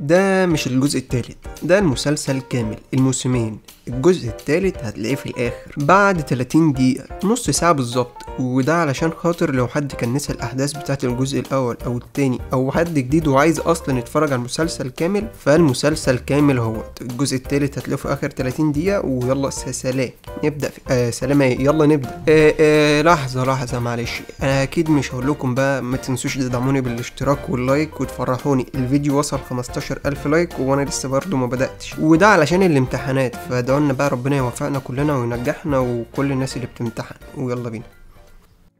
ده مش الجزء التالت ده المسلسل كامل الموسمين. الجزء التالت هتلاقيه في الآخر. بعد 30 دقيقة نص ساعة بالظبط وده علشان خاطر لو حد كان نسى الأحداث بتاعت الجزء الأول أو التاني أو حد جديد وعايز أصلا يتفرج على المسلسل كامل فالمسلسل كامل هو. الجزء التالت هتلاقيه في آخر 30 دقيقة ويلا سلام. نبدأ في آه سلام إيه يلا نبدأ. آه آه لحظة لحظة معلش. أنا أكيد مش هقول لكم بقى ما تنسوش تدعموني بالاشتراك وال like وتفرحوني. الفيديو وصل 15000 لايك وأنا لسه برضه ما بدأتش. وده علشان الامتحانات فادعوا لنا بقى ربنا يوفقنا كلنا وينجحنا وكل الناس اللي بتمتحن. ويلا بينا.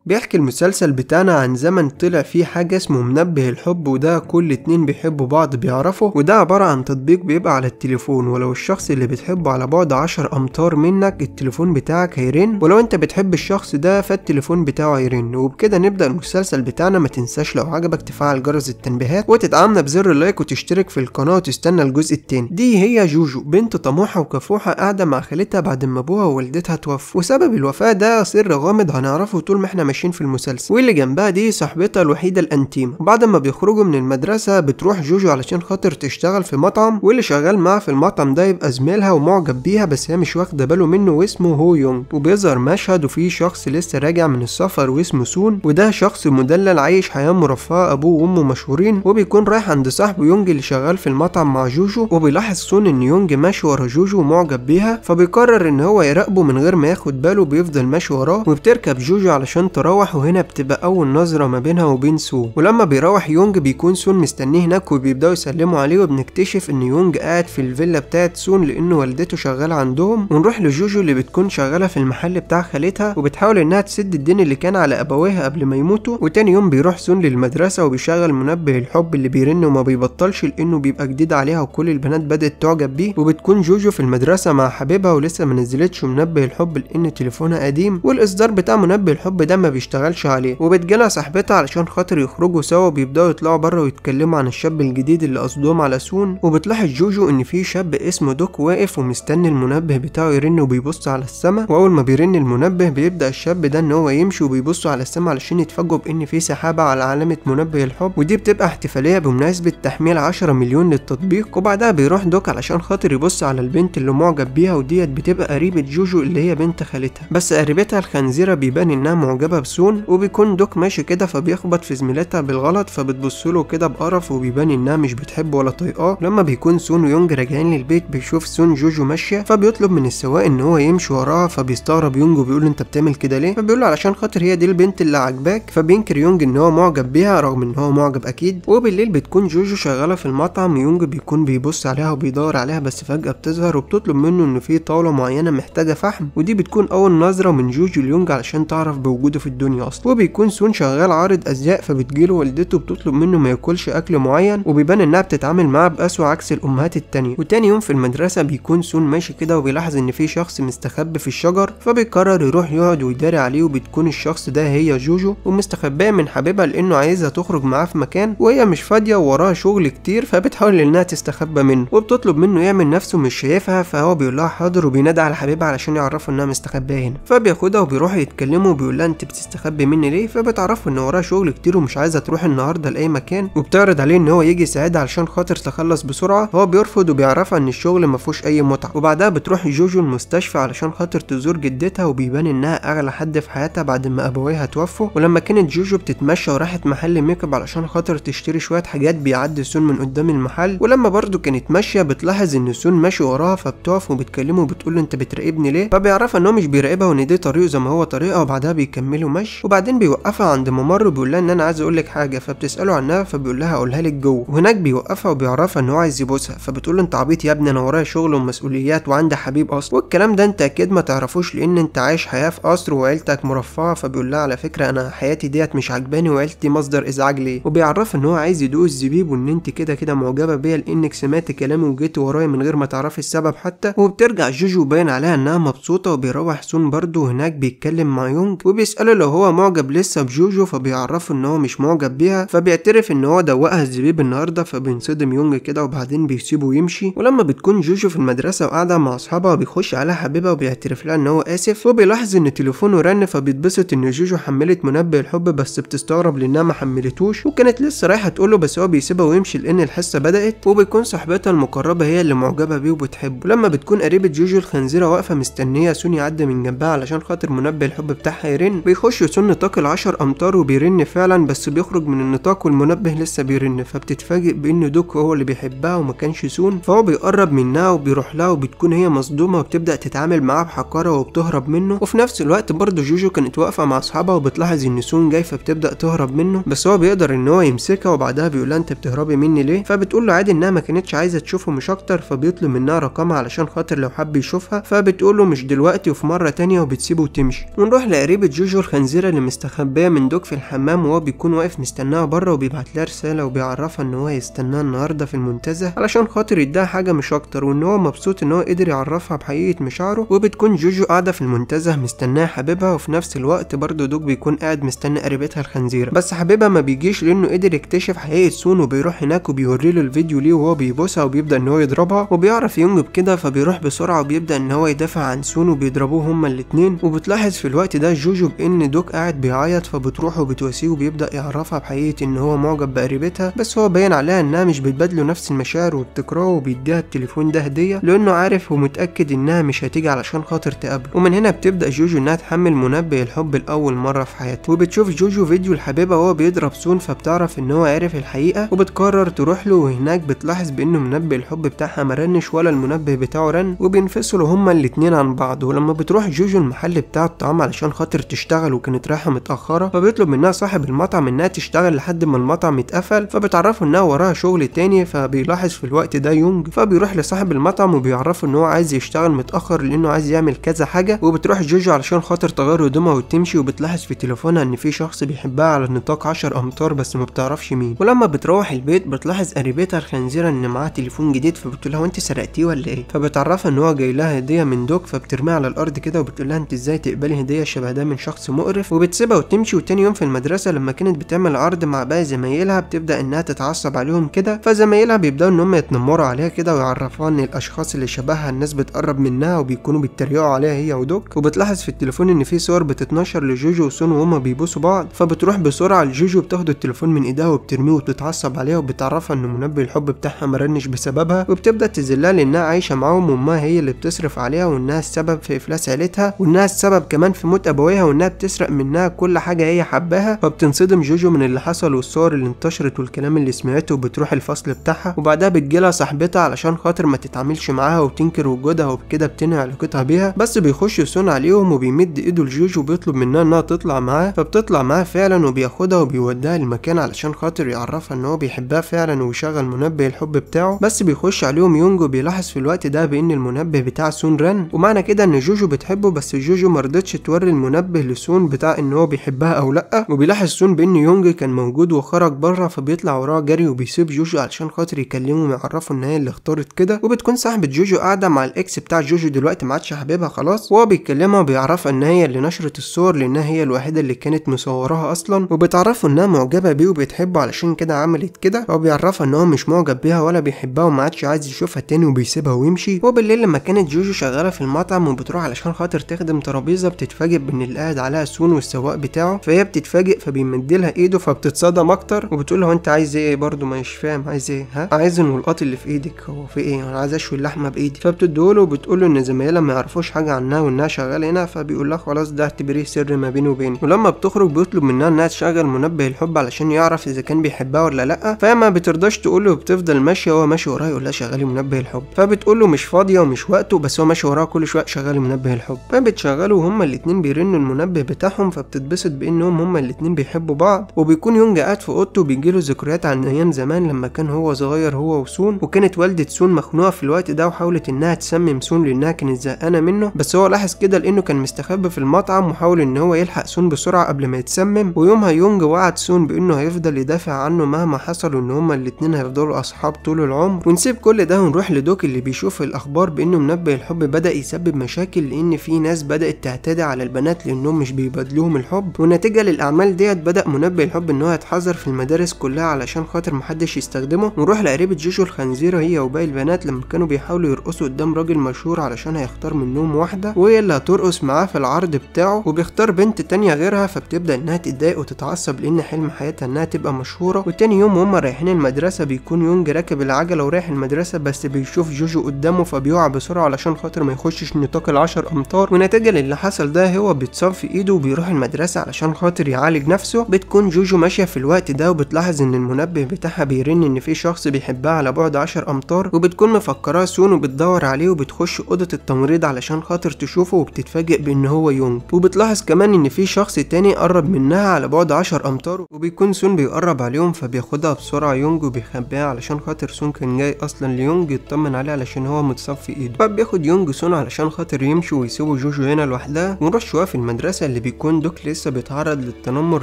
بيحكي المسلسل بتاعنا عن زمن طلع فيه حاجة اسمه منبه الحب وده كل اتنين بيحبوا بعض بيعرفوا وده عبارة عن تطبيق بيبقى على التليفون ولو الشخص اللي بتحبه على بعد عشر أمتار منك التليفون بتاعك هيرن ولو انت بتحب الشخص ده فالتليفون بتاعه هيرن. وبكده نبدأ المسلسل بتاعنا ما تنساش لو عجبك تفعل جرس التنبيهات وتدعمنا بزر ال like وتشترك في القناة وتستنى الجزء التاني. دي هي جوجو بنت طموحة وكفوحة قاعدة مع خالتها بعد ما أبوها ووالدتها توفوا. وسبب الوفاة ده سر غامض هنعرفه طول ما إحنا ماشيين في المسلسل. واللي جنبها دي صاحبتها الوحيدة الأنتيمة. وبعد ما بيخرجوا من المدرسة بتروح جوجو علشان خاطر تشتغل في مطعم واللي شغال معاها في المطعم ده يبقى زميلها ومعجب بيها بس هي مش واخدة باله منه واسمه هو يونج. وبيظهر مشهد وفيه شخص لسه راجع من السفر واسمه سون. وده شخص مدلل عايش حياة مرفهة أبوه وأمه مشهورين. وبيكون رايح عند صاحبه يونج اللي شغال في المطعم مع جوجو. وبيلاحظ سون إن يونج ماشي ورا جوجو ومعجب بيها. فبيقرر إن هو يراقبه من غير ما ياخد باله بيفضل ماشي وراه. وبتركب جوجو علشان تروح وهنا بتبقى أول نظرة ما بينها وبين سون. ولما بيروح يونج بيكون سون مستنيه هناك وبيبدأوا يسلموا عليه وبنكتشف إن يونج قاعد في الفيلا بتاعت سون لأن والدته شغالة عندهم. ونروح لجوجو اللي بتكون شغالة في المحل بتاع خالتها وبتحاول إنها تسد الدين اللي كان على أبويها قبل ما يموتوا. وتاني يوم بيروح سون للمدرسة وبيشغل منبه الحب اللي بيرن وما بيبطلش لأنه بيبقى جديد عليها وكل البنات بدأت تعجب بيه. وبتكون جوجو في المدرسة مع حبيبها ولسه ما نزلتش منبه الحب لأن تليفونها قديم. والإصدار بتاع منبه الحب ده ما بيشتغلش عليه وبتجيلها صاحبتها علشان خاطر يخرجوا سوا وبيبدأوا يطلعوا بره ويتكلموا عن الشاب الجديد اللي قصدهم على سون. وبتلاحظ جوجو إن في شاب اسمه دوك واقف ومستني المنبه بتاعه يرن وبيبص على السما. وأول ما بيرن المنبه بيبدأ الشاب ده إن هو يمشي وبيبص على السما علشان يتفاجئوا بإن في سحابة على علامة منبه الحب. ودي بتبقى احتفالية بمناسبة تحميل 10 مليون للتطبيق. وبعدها بيروح دوك علشان خاطر يبص على البنت اللي معجب بيها وديت بتبقى قريبة جوجو اللي هي بنت خالتها. بس قريبتها الخنزيرة بيبان إنها معجبة بسون وبيكون دوك ماشي كده فبيخبط في زميلتها بالغلط فبتبصله كده بقرف وبيبان إنها مش بتحبه ولا طايقاه. لما بيكون سون ويونج راجعين للبيت بيشوف سون جوجو ماشية فبيطلب من السواق إن هو يمشي وراها فبيستغرب يونج وبيقول له أنت بتعمل كده ليه؟ فبيقول له علشان خاطر هي دي البنت اللي عاجباك. فبينكر يونج إن هو معجب بيها رغم إن هو معجب أكيد. وبالليل بتكون جوجو شغالة في المطعم يونج بيكون بيبص عليها وبيدور عليها بس فجأة بتظهر وبتطلب منه إن في طاولة معينة محتاجة فحم. ودي بتكون أول نظرة من جوجو ليونج علشان تعرف بوجوده في الدنيا أصلا. وبيكون سون شغال عارض أزياء فبتجيله والدته بتطلب منه ما ياكلش أكل معين وبيبان إنها بتتعامل معاه بأسوأ عكس الأمهات التانية. وتاني يوم في المدرسة بيكون سون ماشي كده وبيلاحظ إن في شخص مستخبي في الشجر فبيقرر يروح يقعد ويداري عليه وبتكون الشخص ده هي جوجو ومستخبية من حبيبها لأنه عايزها تخرج معاه في مكان وهي مش فاضية ووراها شغل كتير فبتحاول إنها تستخبى منه. وبتطلب منه يعمل نفسه مش شايفها فهو بيقول لها حاضر وبينادي على حبيبها علشان يعرفوا إنها مستخبية هنا. فبياخدها وبيروحوا يتكلموا وبيقول لها أنت بتستخبي مني ليه؟ فبتعرفوا إن وراها شغل كتير ومش عايزة تروح النهاردة لأي مكان وبتعرض عليه إن هو يجي يساعدها علشان خاطر تخلص بسرعة. هو بيرفض وبيعرفها إن الشغل مفهوش أي متعة. وبعدها بتروح جوجو المستشفى علشان خاطر تزور جدتها وبيبان إنها أغلى حد في حياتها بعد ما أبويها توفوا ولما كانت جوجو بتتمشى وراحت محل make up علشان خاطر تشتري شوية حاجات بيعدي سون من قدام المحل. ولما برضو كانت ماشية بتلاحظ إن سون ماشي وراها فبتقف وبتكلمه وبتقول له أنت بتراقبني ليه؟ فبيعرفها إن هو مش بيراقبها وإن دي طريقه زي ما هو طريقها وبعدها بيكملوا مشي وبعدين بيوقفها عند ممر وبيقول لها إن أنا عايز أقول لك حاجة فبتسأله عنها فبيقول لها أقولها لك جوه. وهناك بيوقفها وبيعرفها إن هو عايز يبوسها فبتقول له أنت عبيط يا ابني أنا ورايا شغل ومسؤوليات وعندي حبيب أصلا. والكلام ده أنت أكيد ما تعرفوش لأن أنت عايش حياة في قصر وعيلتك مرفهة. فبيقول لها على فكرة أنا حياتي ديت مش عجباني وعيلتي مصدر إزعاج ليه وبيعرفها إن هو عايز يدوق الزبيب وإن أنت كده كده معجبة بيا لأنك سمعت كلامي وجيت ورايا من غير ما تعرفي السبب حتى. وبترجع جوجو باين عليها إنها مبسوطة وبيروح سون برضه هناك بيتكلم مع يونج وبيسأله لو هو معجب لسه بجوجو فبيعرفه إن هو مش معجب بيها فبيعترف إن هو دوقها الزبيب النهارده فبينصدم يونج كده وبعدين بيسيبه يمشي ولما بتكون جوجو في المدرسة وقاعدة مع أصحابها بيخش عليها حبيبها وبيعترف لها إن هو آسف وبيلاحظ إن تليفونه رن فبيتبسط إن جوجو حملت منبه الحب بس بتستغرب لأنها ما حملتوش. وكانت لسه رايحة تقوله بس هو بيسيبها ويمشي لأن الحصة بدأت. وبيكون صاحبتها المقربة هي اللي معجبة بيه وبتحبه. لما بتكون قريبة جوجو الخنزيرة واقفة مستنية سون يعدي من جنبها علشان خاطر منبه الحب بتاعها يرن. بيخش سون نطاق العشر أمتار وبيرن فعلا بس بيخرج من النطاق والمنبه لسه بيرن فبتتفاجئ بان دوك هو اللي بيحبها وما كانش سون فهو بيقرب منها وبيروح لها وبتكون هي مصدومة وبتبدأ تتعامل معاه بحقارة وبتهرب منه. وفي نفس الوقت برضه جوجو كانت واقفة مع أصحابها وبتلاحظ إن سون جاي فبتبدأ تهرب منه بس هو بيقدر إن هو يمسكها وبعدها بيقول لها أنت بتهربي مني ليه؟ فبتقول له عادي إنها ما كانتش عايزة تشوفه مش أكتر فبيطلب منها رقمها علشان خاطر لو حب يشوفها. فبتقول له مش دلوقتي وفي مرة تانية وبتسيبه وتمشي. ونروح لقريبة جوجو الخنزيره اللي مستخبيه من دوك في الحمام وهو بيكون واقف مستناها بره وبيبعت لها رسالة وبيعرفها إن هو يستناها النهارده في المنتزه علشان خاطر يديها حاجة مش أكتر وإن هو مبسوط إن هو قدر يعرفها بحقيقة مشاعره. وبتكون جوجو قاعدة في المنتزه مستناه حبيبها وفي نفس الوقت برضه دوك بيكون قاعد مستني قريبتها الخنزيرة. بس حبيبها ما بيجيش لأنه قدر يكتشف حقيقة سون وبيروح هناك وبيوري له الفيديو ليه وهو بيبوسها وبيبدأ إن هو يضربها. وبيعرف يونج بكده فبيروح بسرعة وبيبدأ إن هو يدافع عن سون وبيضربوه هما الاتنين. وبتلاحظ في الوقت ده جوجو بإن دوك قاعد بيعيط فبتروح وبتواسيه وبيبدأ يعرفها بحقيقة إن هو معجب بقريبتها بس هو باين عليها إنها مش بتبادله نفس المشاعر وبتكرهه وبيديها التليفون ده هدية لأنه عارف ومتأكد إنها مش هتيجي علشان خاطر تقابله. ومن هنا بتبدأ جوجو إنها تحمل منبه الحب لأول مرة في حياتها وبتشوف جوجو فيديو لحبيبها وهو بيضرب سون فبتعرف إن هو عارف الحقيقة وبتقرر تروح له وهناك بتلاحظ بإنه منبه الحب بتاعها مرنش ولا المنبه بتاعه رن وبينفصلوا هما الاتنين عن بعض. ولما بتروح جوجو المحل بتاع الطعام علشان خاطر تشتغل وكانت رايحه متأخرة فبيطلب منها صاحب المطعم إنها تشتغل لحد ما المطعم يتقفل فبتعرفه إنها وراها شغل تاني فبيلاحظ في الوقت ده يونج فبيروح لصاحب المطعم وبيعرفه ان هو عايز يشتغل متأخر لأنه عايز يعمل كذا حاجة وبتروح جوجو علشان خاطر تغير هدومها وتمشي وبتلاحظ في تليفونها إن في شخص بيحبها على نطاق 10 أمتار بس ما بتعرفش مين. ولما بتروح البيت بتلاحظ قريبتها الخنزيرة إن معاها تليفون جديد فبتقول لها وانت سرقتيه ولا إيه؟ فبتعرفها إن هو جاي لها هدية من دوك فبترميها على الأرض كده وبتقول لها أنت إزاي تقبلي هدية شبه ده من شخص مقرف وبتسيبها وتمشي وتاني يوم في المدرسة لما كانت بتعمل عرض مع باقي زمايلها بتبدأ إنها تتعصب عليهم كده. فزمايلها بيبدأوا إن هم يتنمروا عليها كده ويعرفوها إن الأشخاص اللي شبهها الناس بتقرب منها وبيكونوا بيتريقوا عليها هي ودوك. وبتلاحظ في التليفون إن في صور بتتنشر لجوجو وسون وهما بيبوسوا بعض. فبتروح بسرعة لجوجو بتاخد التليفون من إيدها وبترميه وبتتعصب عليها وبتعرفها ان منبه الحب بتاعها مرنش بسببها. وبتبدأ تذلها لأنها عايشة معاهم وامها هي اللي بتصرف عليها وإنها السبب في إفلاس عيلتها وإنها السبب كمان في موت أبويها وإنها بتسرق منها كل حاجة هي حباها فبتنصدم جوجو من اللي حصل والصور اللي انتشرت والكلام اللي سمعته وبتروح الفصل بتاعها. وبعدها بتجيلها صاحبتها علشان خاطر ما تتعاملش معاها وتنكر وجودها وبكده بتنهي علاقتها بيها. بس بيخش يسون عليهم وبيمد ايده لجوجو وبيطلب منها انها تطلع معاه فبتطلع معاه فعلا وبياخدها وبيوديها المكان علشان خاطر يعرفها إن هو بيحبها فعلا ويشغل منبه الحب بتاعه. بس بيخش عليهم يونج وبيلاحظ في الوقت ده بأن المنبه بتاع سون رن. ومعنى كده إن جوجو بتحبه بس جوجو مرضتش توري المنبه لسون بتاع إن هو بيحبها أو لأ. وبيلاحظ سون بإن يونج كان موجود وخرج بره فبيطلع وراه جري وبيسيب جوجو علشان خاطر يكلمه ويعرفه إن هي اللي اختارت كده. وبتكون صاحبة جوجو قاعدة مع ال ex بتاع جوجو دلوقتي ما عادش حبيبها خلاص. وهو بيكلمها وبيعرفها إن هي اللي نشرت الصور لانها هي الوحيدة اللي كانت مصوراها أصلا. وبتعرفه إنها معجبة بيه وبتحبه علشان كده عملت كده. هو بيعرفها إن هو مش معجب بيها ولا بيحبها وما عادش عايز يشوفها تاني وبيسيبها ويمشي. وبالليل لما كانت جوجو شغالة في المطعم وبتروح علشان خاطر تخدم ترابيزة بتتفاجئ بإن اللي قاعد عليها سون والسواق بتاعه فهي بتتفاجئ فبيمدلها ايده فبتتصدم أكتر وبتقول له انت عايز إيه؟ برضه مش فاهم عايز إيه؟ ها؟ عايز الملقاط اللي في إيدك هو في إيه؟ أنا عايز اشوي اللحمة بإيدي. فبتديله وبتقول له إن زمايلها ما يعرفوش حاجة عنها وإنها شغالة هنا فبيقول لها خلاص ده اعتبريه سر ما بيني وبينك ولما بتخرج بيطلب منها إنها تشغل منبه الحب علشان يعرف إذا كان بيحبها ولا لأ فهي ما بترضاش تقول له وبتفضل ماشية وهو ماشي وراها يقول لها شغلي منبه الحب. فبتقول له مش فاضية ومش وقته بس هو ماشي وراها كل شوية شغلي منبه الحب. فبتشغله وهما الاتنين بيرنوا المنبه بتاعهم فبتتبسط بإنهم هما الاتنين بيحبوا بعض. وبيكون يونج قاعد في أوضته وبيجيله ذكريات عن أيام زمان لما كان هو صغير هو وسون. وكانت والدة سون مخنوقة في الوقت ده وحاولت إنها تسمم سون لأنها كانت زهقانة منه. بس هو لاحظ كده لأنه كان مستخبي في المطعم وحاول إن هو يلحق سون بسرعة قبل ما يتسمم. ويومها يونج وعد سون بإنه هيفضل يدافع عنه مهما حصل وإن هما الاتنين هيفضلوا أصحاب طول العمر. ونسيب كل ده ونروح لدوك اللي بيشوف الأخبار بإنه منبه الحب بدأ يسبب مشاكل لأن في ناس بدأت تعتدي على البنات لأنهم مش بيبادلوهم الحب ونتيجة للأعمال ديت بدأ منبه الحب إن هو يتحذر في المدارس كلها علشان خاطر محدش يستخدمه. ونروح لقريبة جوجو الخنزيرة هي وباقي البنات لما كانوا بيحاولوا يرقصوا قدام راجل مشهور علشان هيختار منهم واحدة وهي اللي هترقص معاه في العرض بتاعه وبيختار بنت تانية غيرها فبتبدأ إنها تتضايق وتتعصب لأن حلم حياتها إنها تبقى مشهورة. وتاني يوم وهم رايحين المدرسة بيكون يونج راكب العجلة ورايح المدرسة بس بيشوف جوجو قدامه فبيقع بسرعة علشان خاطر ما يخشش نطاق العشر أمتار. ونتيجة للي حصل ده هو بيتصاب في إيده وبيروح المدرسة علشان خاطر يعالج نفسه. بتكون جوجو ماشية في الوقت ده وبتلاحظ إن المنبه بتاعها بيرن إن في شخص بيحبها على بعد عشر أمتار وبتكون مفكراه سون وبتدور عليه وبتخش أوضة التمريض علشان خاطر تشوفه وبتتفاجئ بإن هو يونج وبتلاحظ كمان إن في شخص تاني قرب منها على بعد عشر أمتار وبيكون سون بيقرب عليهم فبياخدها بسرعة. يونج وبيخبيها علشان خاطر سون كان جاي أصلا ليونج يطمن عليه علشان هو متصاب في إيده فبياخد يونج سون علشان خاطر يمشوا ويسيبوا جوجو هنا لوحدها ونروح شوية في المدرسة اللي بيكون دوك لسه بيتعرض للتنمر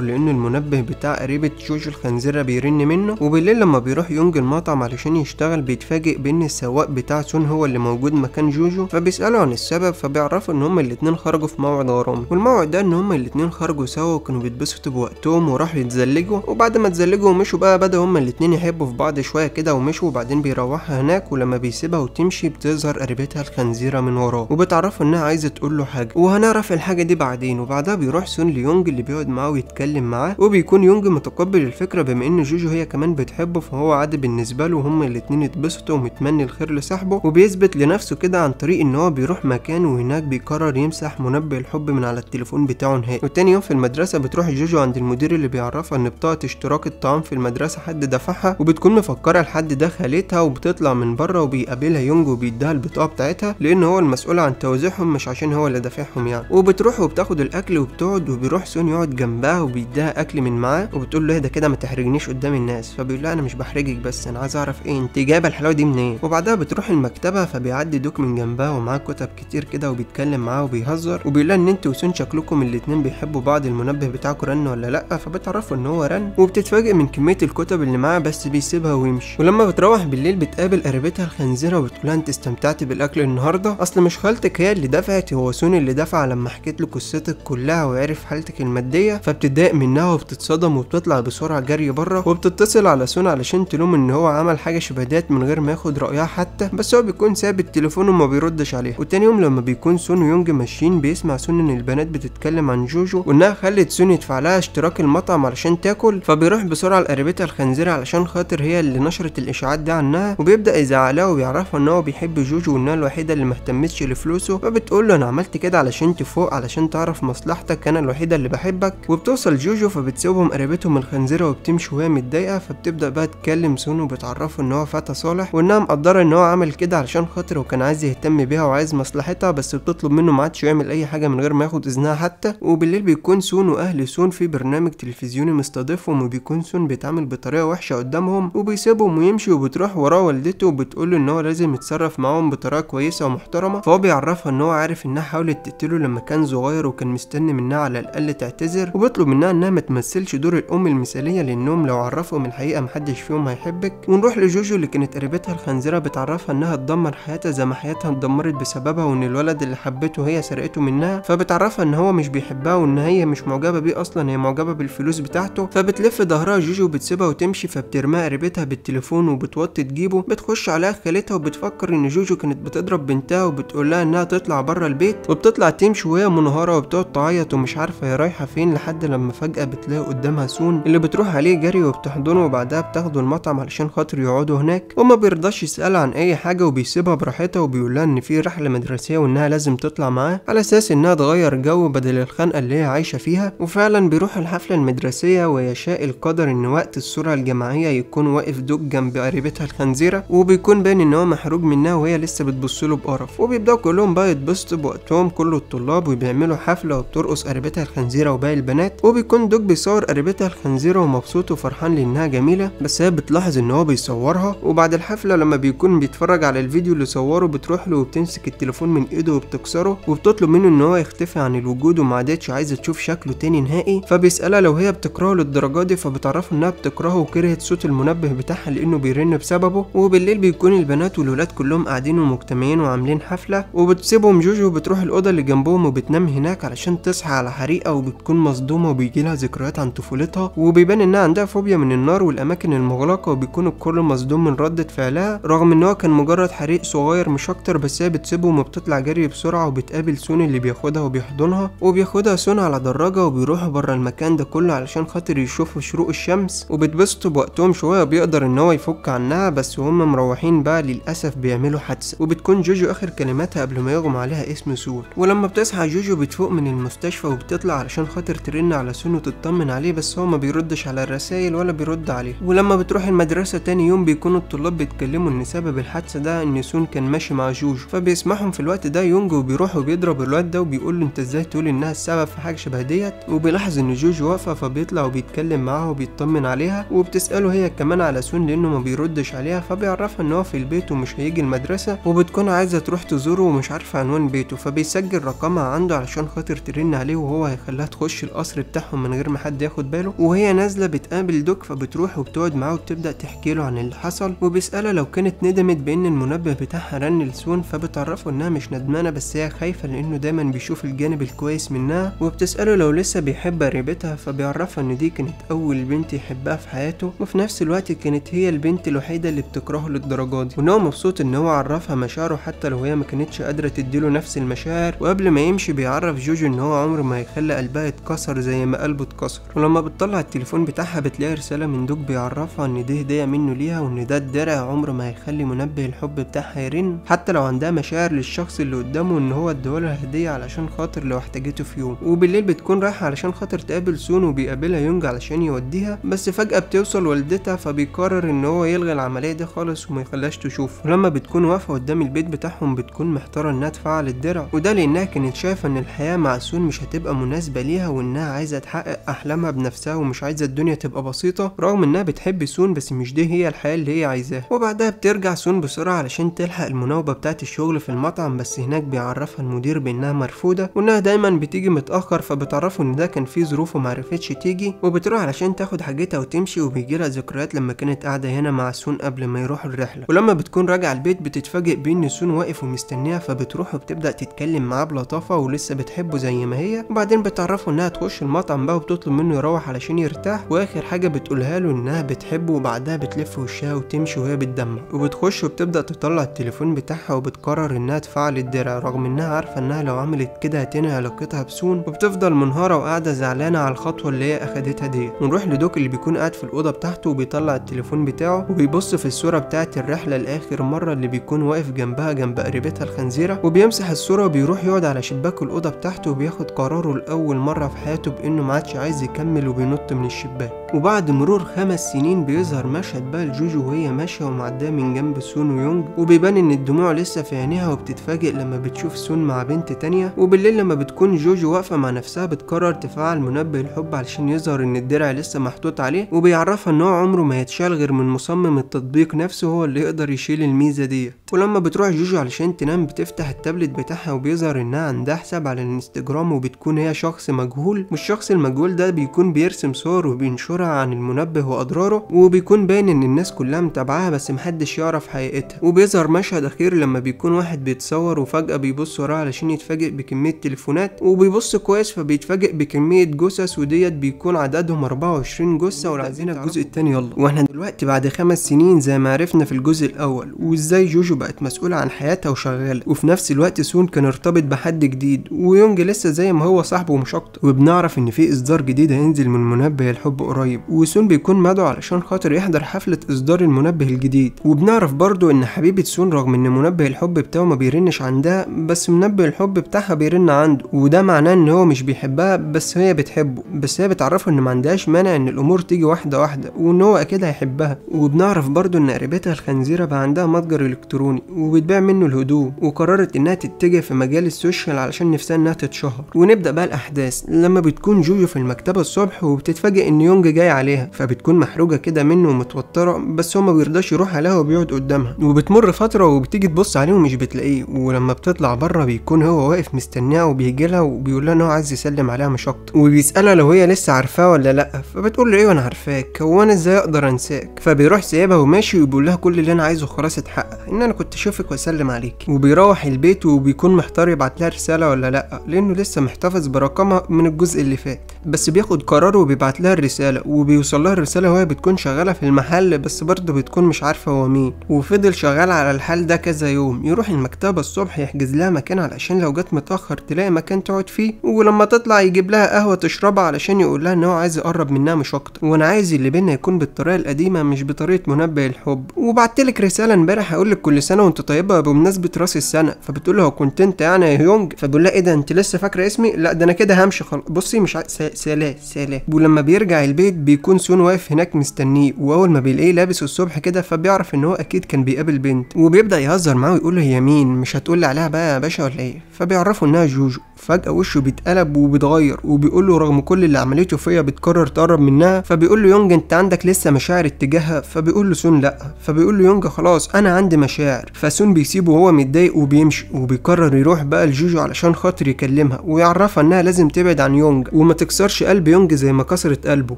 لأن المنبه بتاع قريبة جوجو الخنزيرة بيرن منه وبالليل لما بيروح يونج المطعم علشان يشتغل بيتفاجئ بإن السواق بتاع سون هو اللي موجود مكان جوجو فبيسألوا عن السبب فبيعرفوا إن هما الاتنين خرجوا في موعد غرامي والموعد ده إن هما الاتنين خرجوا سوا وكانوا بيتبسطوا بوقتهم وراحوا يتزلجوا وبعد ما اتزلجوا ومشوا بقى بدأوا هما الاتنين يحبوا في بعض شوية كده ومشوا وبعدين بيروحها هناك ولما بيسيبها وتمشي بتظهر قريبتها الخنزيرة من وراه وبتعرفه إنها عايزة تقول له حاجة. وهنعرف الحاجة دي بعدين وبعدها بيروح سون ليونج اللي بيقعد معاه ويتكلم معاه وبيكون يونج متقبل الفكرة بما إن جوجو هي كمان بتحبه فهو عادي بالنسبة له وهما الاتنين اتبسطوا ومتمني الخير لصاحبه وبيثبت لنفسه كده عن طريق إن هو بيروح مكان وهناك بيقرر يمسح منبه الحب من على التليفون بتاعه نهائي. وتاني يوم في المدرسة بتروح جوجو عند المدير اللي بيعرفها إن بطاقة اشتراك الطعام في المدرسة حد دفعها وبتكون مفكرة الحد ده خالتها وبتطلع من بره وبيقابلها يونج وبيديها البطاقة بتاعتها لأن هو المسؤول عن توزيعهم مش عشان هو اللي دافعهم يعني. وبتروح وبتاخد وبتقعد وبيروح سون يقعد جنبها وبيديها أكل من معاه وبتقول له ده كده ما تحرجنيش قدام الناس فبيقول لها أنا مش بحرجك بس أنا عايز أعرف إيه أنت جايبة الحلاوة دي منين؟ وبعدها بتروح المكتبة فبيعدي دوج من جنبها ومعاه كتب كتير كده وبيتكلم معاه وبيهزر وبيقول لها إن أنت وسون شكلكم الاتنين بيحبوا بعض المنبه بتاعكم رن ولا لأ؟ فبتعرفه إن هو رن وبتتفاجئ من كمية الكتب اللي معاه بس بيسيبها ويمشي. ولما بتروح بالليل بتقابل قريبتها الخنزيرة وبتقول لها أنت استمتعتي بالأكل النهاردة؟ أصل مش خالتك هي اللي دفعت هو سون اللي دفع لما حكيت له قصتك كلها. وعرف حالتك المادية فبتتضايق منها وبتتصدم وبتطلع بسرعة جري بره وبتتصل على سون علشان تلومه إن هو عمل حاجة شبه ديت من غير ما ياخد رأيها حتى بس هو بيكون ساب التليفون وما بيردش عليها. وتاني يوم لما بيكون سون ويونج ماشيين بيسمع سون إن البنات بتتكلم عن جوجو وإنها خلت سون يدفع لها اشتراك المطعم علشان تاكل فبيروح بسرعة لقريبتها الخنزيرة علشان خاطر هي اللي نشرت الإشاعات دي عنها وبيبدأ يزعق لها وبيعرفها إن هو بيحب جوجو وإنها الوحيدة اللي مهتمتش لفلوسه فبتقول له أنا عملت كده علشان تفوق علشان تعرف مصلحتك أنا الوحيدة اللي بحبك. وبتوصل جوجو فبتسيبهم قريبتهم الخنزيرة وبتمشي وهي متضايقة فبتبدأ بقى تكلم سون وبتعرفه إن هو فتى صالح. وإنها مقدرة إن هو عمل كده علشان خاطرها وكان عايز يهتم بيها وعايز مصلحتها بس بتطلب منه ما عادش يعمل أي حاجة من غير ما ياخد إذنها حتى. وبالليل بيكون سون واهل سون في برنامج تلفزيوني مستضيفهم وبيكون سون بيتعامل بطريقة وحشة قدامهم. وبيسيبهم ويمشي وبتروح وراه والدته وبتقول له إن هو لازم يتصرف معاهم بطريقة كويسة ومحترمة. فهو بيعرفها إن هو عارف إنها حاولت تقتله لما كان صغير وكان مستني منها على الأقل تعتذر وبيطلب منها إنها ما تمثلش دور الأم المثالية لأنهم لو عرفهم الحقيقة محدش فيهم هيحبك. ونروح لجوجو اللي كانت قريبتها الخنزيرة بتعرفها إنها تدمر حياتها زي ما حياتها اتدمرت بسببها وإن الولد اللي حبته هي سرقته منها. فبتعرفها إن هو مش بيحبها وإن هي مش معجبة بيه أصلا هي معجبة بالفلوس بتاعته. فبتلف ظهرها جوجو وبتسيبها وتمشي فبترميها قريبتها بالتليفون وبتوطي تجيبه. بتخش عليها خالتها وبتفكر إن جوجو كانت بتضرب بنتها وبتقول لها إنها تطلع بره البيت وبتطلع تمشي وهي منهارة وبتقعد تعيط ومش عارفة هي رايحة فين لحد لما فجأة بتلاقي قدامها سون اللي بتروح عليه جري وبتحضنه وبعدها بتاخده المطعم علشان خاطر يقعدوا هناك. وما بيرضاش يسالها عن أي حاجة وبيسيبها براحتها وبيقول لها إن في رحلة مدرسية وإنها لازم تطلع معاه على أساس إنها تغير جو بدل الخنقة اللي هي عايشة فيها. وفعلا بيروح الحفلة المدرسية ويشاء القدر إن وقت الصورة الجماعية يكون واقف دوج جنب قريبتها الخنزيرة. وبيكون باين إن هو محروق منها وهي لسه بتبصله بقرف. وبيبدأوا كلهم بقى يتبسطوا بوقتهم كل الطلاب وبيعملوا حفلة وبترقص قريبتها الخنزيرة وباقي البنات وبيكون دوج بيصور قريبتها الخنزيرة ومبسوط وفرحان لأنها جميلة بس هي بتلاحظ إن هو بيصورها وبعد الحفلة لما بيكون بيتفرج على الفيديو اللي صوره بتروح له وبتمسك التليفون من إيده وبتكسره وبتطلب منه إن هو يختفي عن الوجود وما عادتش عايزة تشوف شكله تاني نهائي فبيسألها لو هي بتكرهه للدرجة دي فبتعرفه إنها بتكرهه وكرهت صوت المنبه بتاعها لأنه بيرن بسببه وبالليل بيكون البنات والولاد كلهم قاعدين ومجتمعين وعاملين حفلة وبتسيبهم جوجو وبتروح الأوضة اللي جنبهم وبتنام هناك علشان بتصحى على حريقة وبتكون مصدومة وبيجيلها ذكريات عن طفولتها وبيبان إنها عندها فوبيا من النار والأماكن المغلقة وبيكون الكل مصدوم من ردة فعلها رغم إن هو كان مجرد حريق صغير مش أكتر بس هي بتسيبه وبتطلع جري بسرعة وبتقابل سون اللي بياخدها وبيحضنها وبياخدها سون على دراجة وبيروحوا بره المكان ده كله علشان خاطر يشوفوا شروق الشمس وبتبسطوا بوقتهم شوية وبيقدر إن هو يفك عنها بس وهم مروحين بقى للأسف بيعملوا حادثة. وبتكون جوجو آخر كلماتها قبل ما يغمى عليها اسم سون. ولما بتصحى جوجو بتفوق من المستشفى وبتطلع علشان خاطر ترن على سون وتطمن عليه بس هو ما بيردش على الرسائل ولا بيرد عليه. ولما بتروح المدرسة تاني يوم بيكونوا الطلاب بيتكلموا إن سبب الحادثة ده إن سون كان ماشي مع جوجو. فبيسمعهم في الوقت ده يونج وبيروح وبيضرب الواد ده وبيقول له أنت إزاي تقول إنها السبب في حاجة شبه ديت؟ وبيلاحظ إن جوجو واقفة فبيطلع وبيتكلم معاها وبيطمن عليها وبتسأله هي كمان على سون لأنه ما بيردش عليها فبيعرفها إن هو في البيت ومش هيجي المدرسة وبتكون عايزة تروح تزوره ومش عارفة عنوان بيته. فبيسجل رقمها عنده علشان خاطر ترن عليه وهو هيخليها تخش القصر بتاعهم من غير ما حد ياخد باله وهي نازلة بتقابل دوك فبتروح وبتقعد معاه وبتبدأ تحكي له عن اللي حصل وبيسألها لو كانت ندمت بإن المنبه بتاعها رن لسون فبتعرفه إنها مش ندمانة بس هي خايفة لإنه دايما بيشوف الجانب الكويس منها وبتسأله لو لسه بيحب قريبتها فبيعرفها إن دي كانت أول بنت يحبها في حياته وفي نفس الوقت كانت هي البنت الوحيدة اللي بتكرهه للدرجة دي وإن هو مبسوط إن هو عرفها مشاعره حتى لو هي ما كانتش قادرة تديله نفس المشاعر وقبل ما يمشي بيعرف جوجو إن هو عمره ما هيخلي قلبها يتكسر زي ما قلبه اتكسر. ولما بتطلع التليفون بتاعها بتلاقي رسالة من دوك بيعرفها إن دي هدية منه ليها وإن ده الدرع عمره ما هيخلي منبه الحب بتاعها يرن. حتى لو عندها مشاعر للشخص اللي قدامه إن هو ادولها هدية علشان خاطر لو احتاجته في يوم. وبالليل بتكون رايحة علشان خاطر تقابل سون وبيقابلها يونج علشان يوديها. بس فجأة بتوصل والدتها فبيقرر إن هو يلغي العملية دي خالص وما يخليهاش تشوف. ولما بتكون واقفة قدام البيت بتاعهم بتكون محتارة إنها تفعل الدرع. وده لأنها كانت شايفة إن الحياة مع سون مش هتبقى مناسبة ليها وإنها عايزة تحقق أحلامها بنفسها ومش عايزة الدنيا تبقى بسيطة رغم إنها بتحب سون بس مش دي هي الحياة اللي هي عايزاها. وبعدها بترجع سون بسرعة علشان تلحق المناوبة بتاعة الشغل في المطعم بس هناك بيعرفها المدير بإنها مرفوضة وإنها دايما بتيجي متأخر فبتعرفه إن ده كان فيه ظروف ومعرفتش تيجي وبتروح علشان تاخد حاجتها وتمشي وبيجيلها ذكريات لما كانت قاعدة هنا مع سون قبل ما يروحوا الرحلة. ولما بتكون راجعة البيت بتتفاجئ بان سون واقف ومستنيها فبتروح وبتبدأ تتكلم معاه بلطافة ولسه بتحبه زي ما هي وبعدين بتعرفه إنها تخش المطعم بقى وبتطلب منه يروح علشان يرتاح وآخر حاجة بتقولها له إنها بتحبه وبعدها بتلف وشها وتمشي وهي بتدمع. وبتخش وبتبدأ تطلع التليفون بتاعها وبتقرر إنها تفعل الدرع رغم إنها عارفة إنها لو عملت كده هتنهي علاقتها بسون. وبتفضل منهارة وقاعدة زعلانة على الخطوة اللي هي أخدتها دي. ونروح لدوك اللي بيكون قاعد في الأوضة بتاعته وبيطلع التليفون بتاعه وبيبص في الصورة بتاعة الرحلة لآخر مرة اللي بيكون واقف جنبها جنب قريبتها الخنزيرة. وبيمسح الصورة وبيروح يقعد على شباك الأوضة بتاعته وبياخد قراره لأول مرة في حياته بإنه ما عادش عايز يكمل وبينط من الشباك. وبعد مرور خمس سنين بيظهر مشهد بقى لجوجو وهي ماشية ومعدية من جنب سون ويونج وبيبان إن الدموع لسه في عينيها وبتتفاجئ لما بتشوف سون مع بنت تانية. وبالليل لما بتكون جوجو واقفة مع نفسها بتقرر تفعل منبه الحب علشان يظهر إن الدرع لسه محطوط عليه وبيعرفها إن هو عمره ما هيتشال غير من مصمم التطبيق نفسه هو اللي يقدر يشيل الميزة دي. ولما بتروح جوجو علشان تنام بتفتح التابلت بتاعها وبيظهر إنها عندها حساب على الانستجرام وبتكون هي شخص مجهول والشخص المجهول ده بيكون بيرسم صور وبينشرها عن المنبه وأضراره وبيكون باين إن الناس كلها متابعاها بس محدش يعرف حقيقتها. وبيظهر مشهد أخير لما بيكون واحد بيتصور وفجأة بيبص وراه علشان يتفاجئ بكمية تليفونات وبيبص كويس فبيتفاجئ بكمية جثث وديت بيكون عددهم 24 جثة وعايزين الجزء التاني. يلا. وإحنا دلوقتي بعد خمس سنين زي ما عرفنا في الجزء الأول وإزاي جوجو بقت مسؤولة عن حياتها وشغالة. وفي نفس الوقت سون كان ارتبط بحد جديد ويونج لسه زي ما هو صاحبه ومش أكتر. وبنعرف إن في إصدار جديد هينزل من منبه الحب قريب. وسون بيكون مدعو علشان خاطر يحضر حفلة إصدار المنبه الجديد. وبنعرف برضو إن حبيبة سون رغم إن منبه الحب بتاعه ما بيرنش عندها بس منبه الحب بتاعها بيرن عنده. وده معناه إن هو مش بيحبها بس هي بتحبه. بس هي بتعرفه إن ما عندهاش مانع إن الأمور تيجي واحدة واحدة وإن هو أكيد هيحبها. وبنعرف برضو إن قريبتها الخنزيرة بقى عندها متجر إلكتروني وبتبيع منه الهدوم وقررت إنها تتجه في مجال السوشيال علشان نفسها إنها تتشهر. ونبدأ بقى الأحداث. لما بتكون جوجو في المكتبة الصبح وبتتفاجئ إن يونج جاي عليها فبتكون محروجة كده منه ومتوترة بس هو ما بيرضاش يروح عليها وبيقعد قدامها. وبتمر فترة وبتيجي تبص عليه ومش بتلاقيه ولما بتطلع بره بيكون هو واقف مستنيها وبيجي لها وبيقول لها إن هو عايز يسلم عليها مش أكتر. وبيسألها لو هي لسه عارفاه ولا لأ فبتقول له إيه وأنا عارفاك هو أنا إزاي أقدر أنساك؟ فبيروح سايبها وماشي وبيقول لها كل اللي أنا عايزه خلاص اتحقق إن أنا كنت أشوفك وأسلم عليك وبيروح البيت وبيكون محتار يبعت لها رسالة ولا لأ لأنه لسه محتفظ برقمها من الجزء اللي فات. بس بياخد قرار وبيبعت لها الرسالة وبيوصل لها الرسالة وهي بتكون شغالة في المحل بس برضه بتكون مش عارفة هو مين. وفضل شغال على الحال ده كذا يوم يروح المكتبة الصبح يحجز لها مكان علشان لو جت متأخر تلاقي مكان تقعد فيه ولما تطلع يجيب لها قهوة تشربها علشان يقول لها إن هو عايز يقرب منها مش أكتر. وأنا عايز اللي بينا يكون بالطريقة القديمة مش بطريقة منبه الحب. وبعتلك رسالة امبارح هقول لك كل سنة وأنت طيبة بمناسبة رأس السنة. فبتقول له كنت انت يعني يا يونج فبيقول لها إيه ده أنت لسه فاكرة اسمي؟ لا ده أنا كده همشي خلاص. بصي مش. س... سلام. سلام ولما بيرجع البيت بيكون سون واقف هناك مستنيه وأول ما بيلاقيه لابس الصبح كده فبيعرف إن هو أكيد كان بيقابل بنت. وبيبدأ يهزر معاه ويقول له هي مين؟ مش هتقول لي عليها بقى يا باشا ولا إيه؟ فبيعرفوا إنها جوجو. فجأة وشه بيتقلب وبيتغير وبيقول له رغم كل اللي عملته فيا بتقرر تقرب منها فبيقول له يونج انت عندك لسه مشاعر اتجاهها؟ فبيقول له سون لا. فبيقول له يونج خلاص أنا عندي مشاعر. فسون بيسيبه وهو متضايق وبيمشي وبيقرر يروح بقى لجوجو علشان خاطر يكلمها ويعرفها إنها لازم تبعد عن يونج وما تكسرش قلب يونج زي ما كسرت قلبه.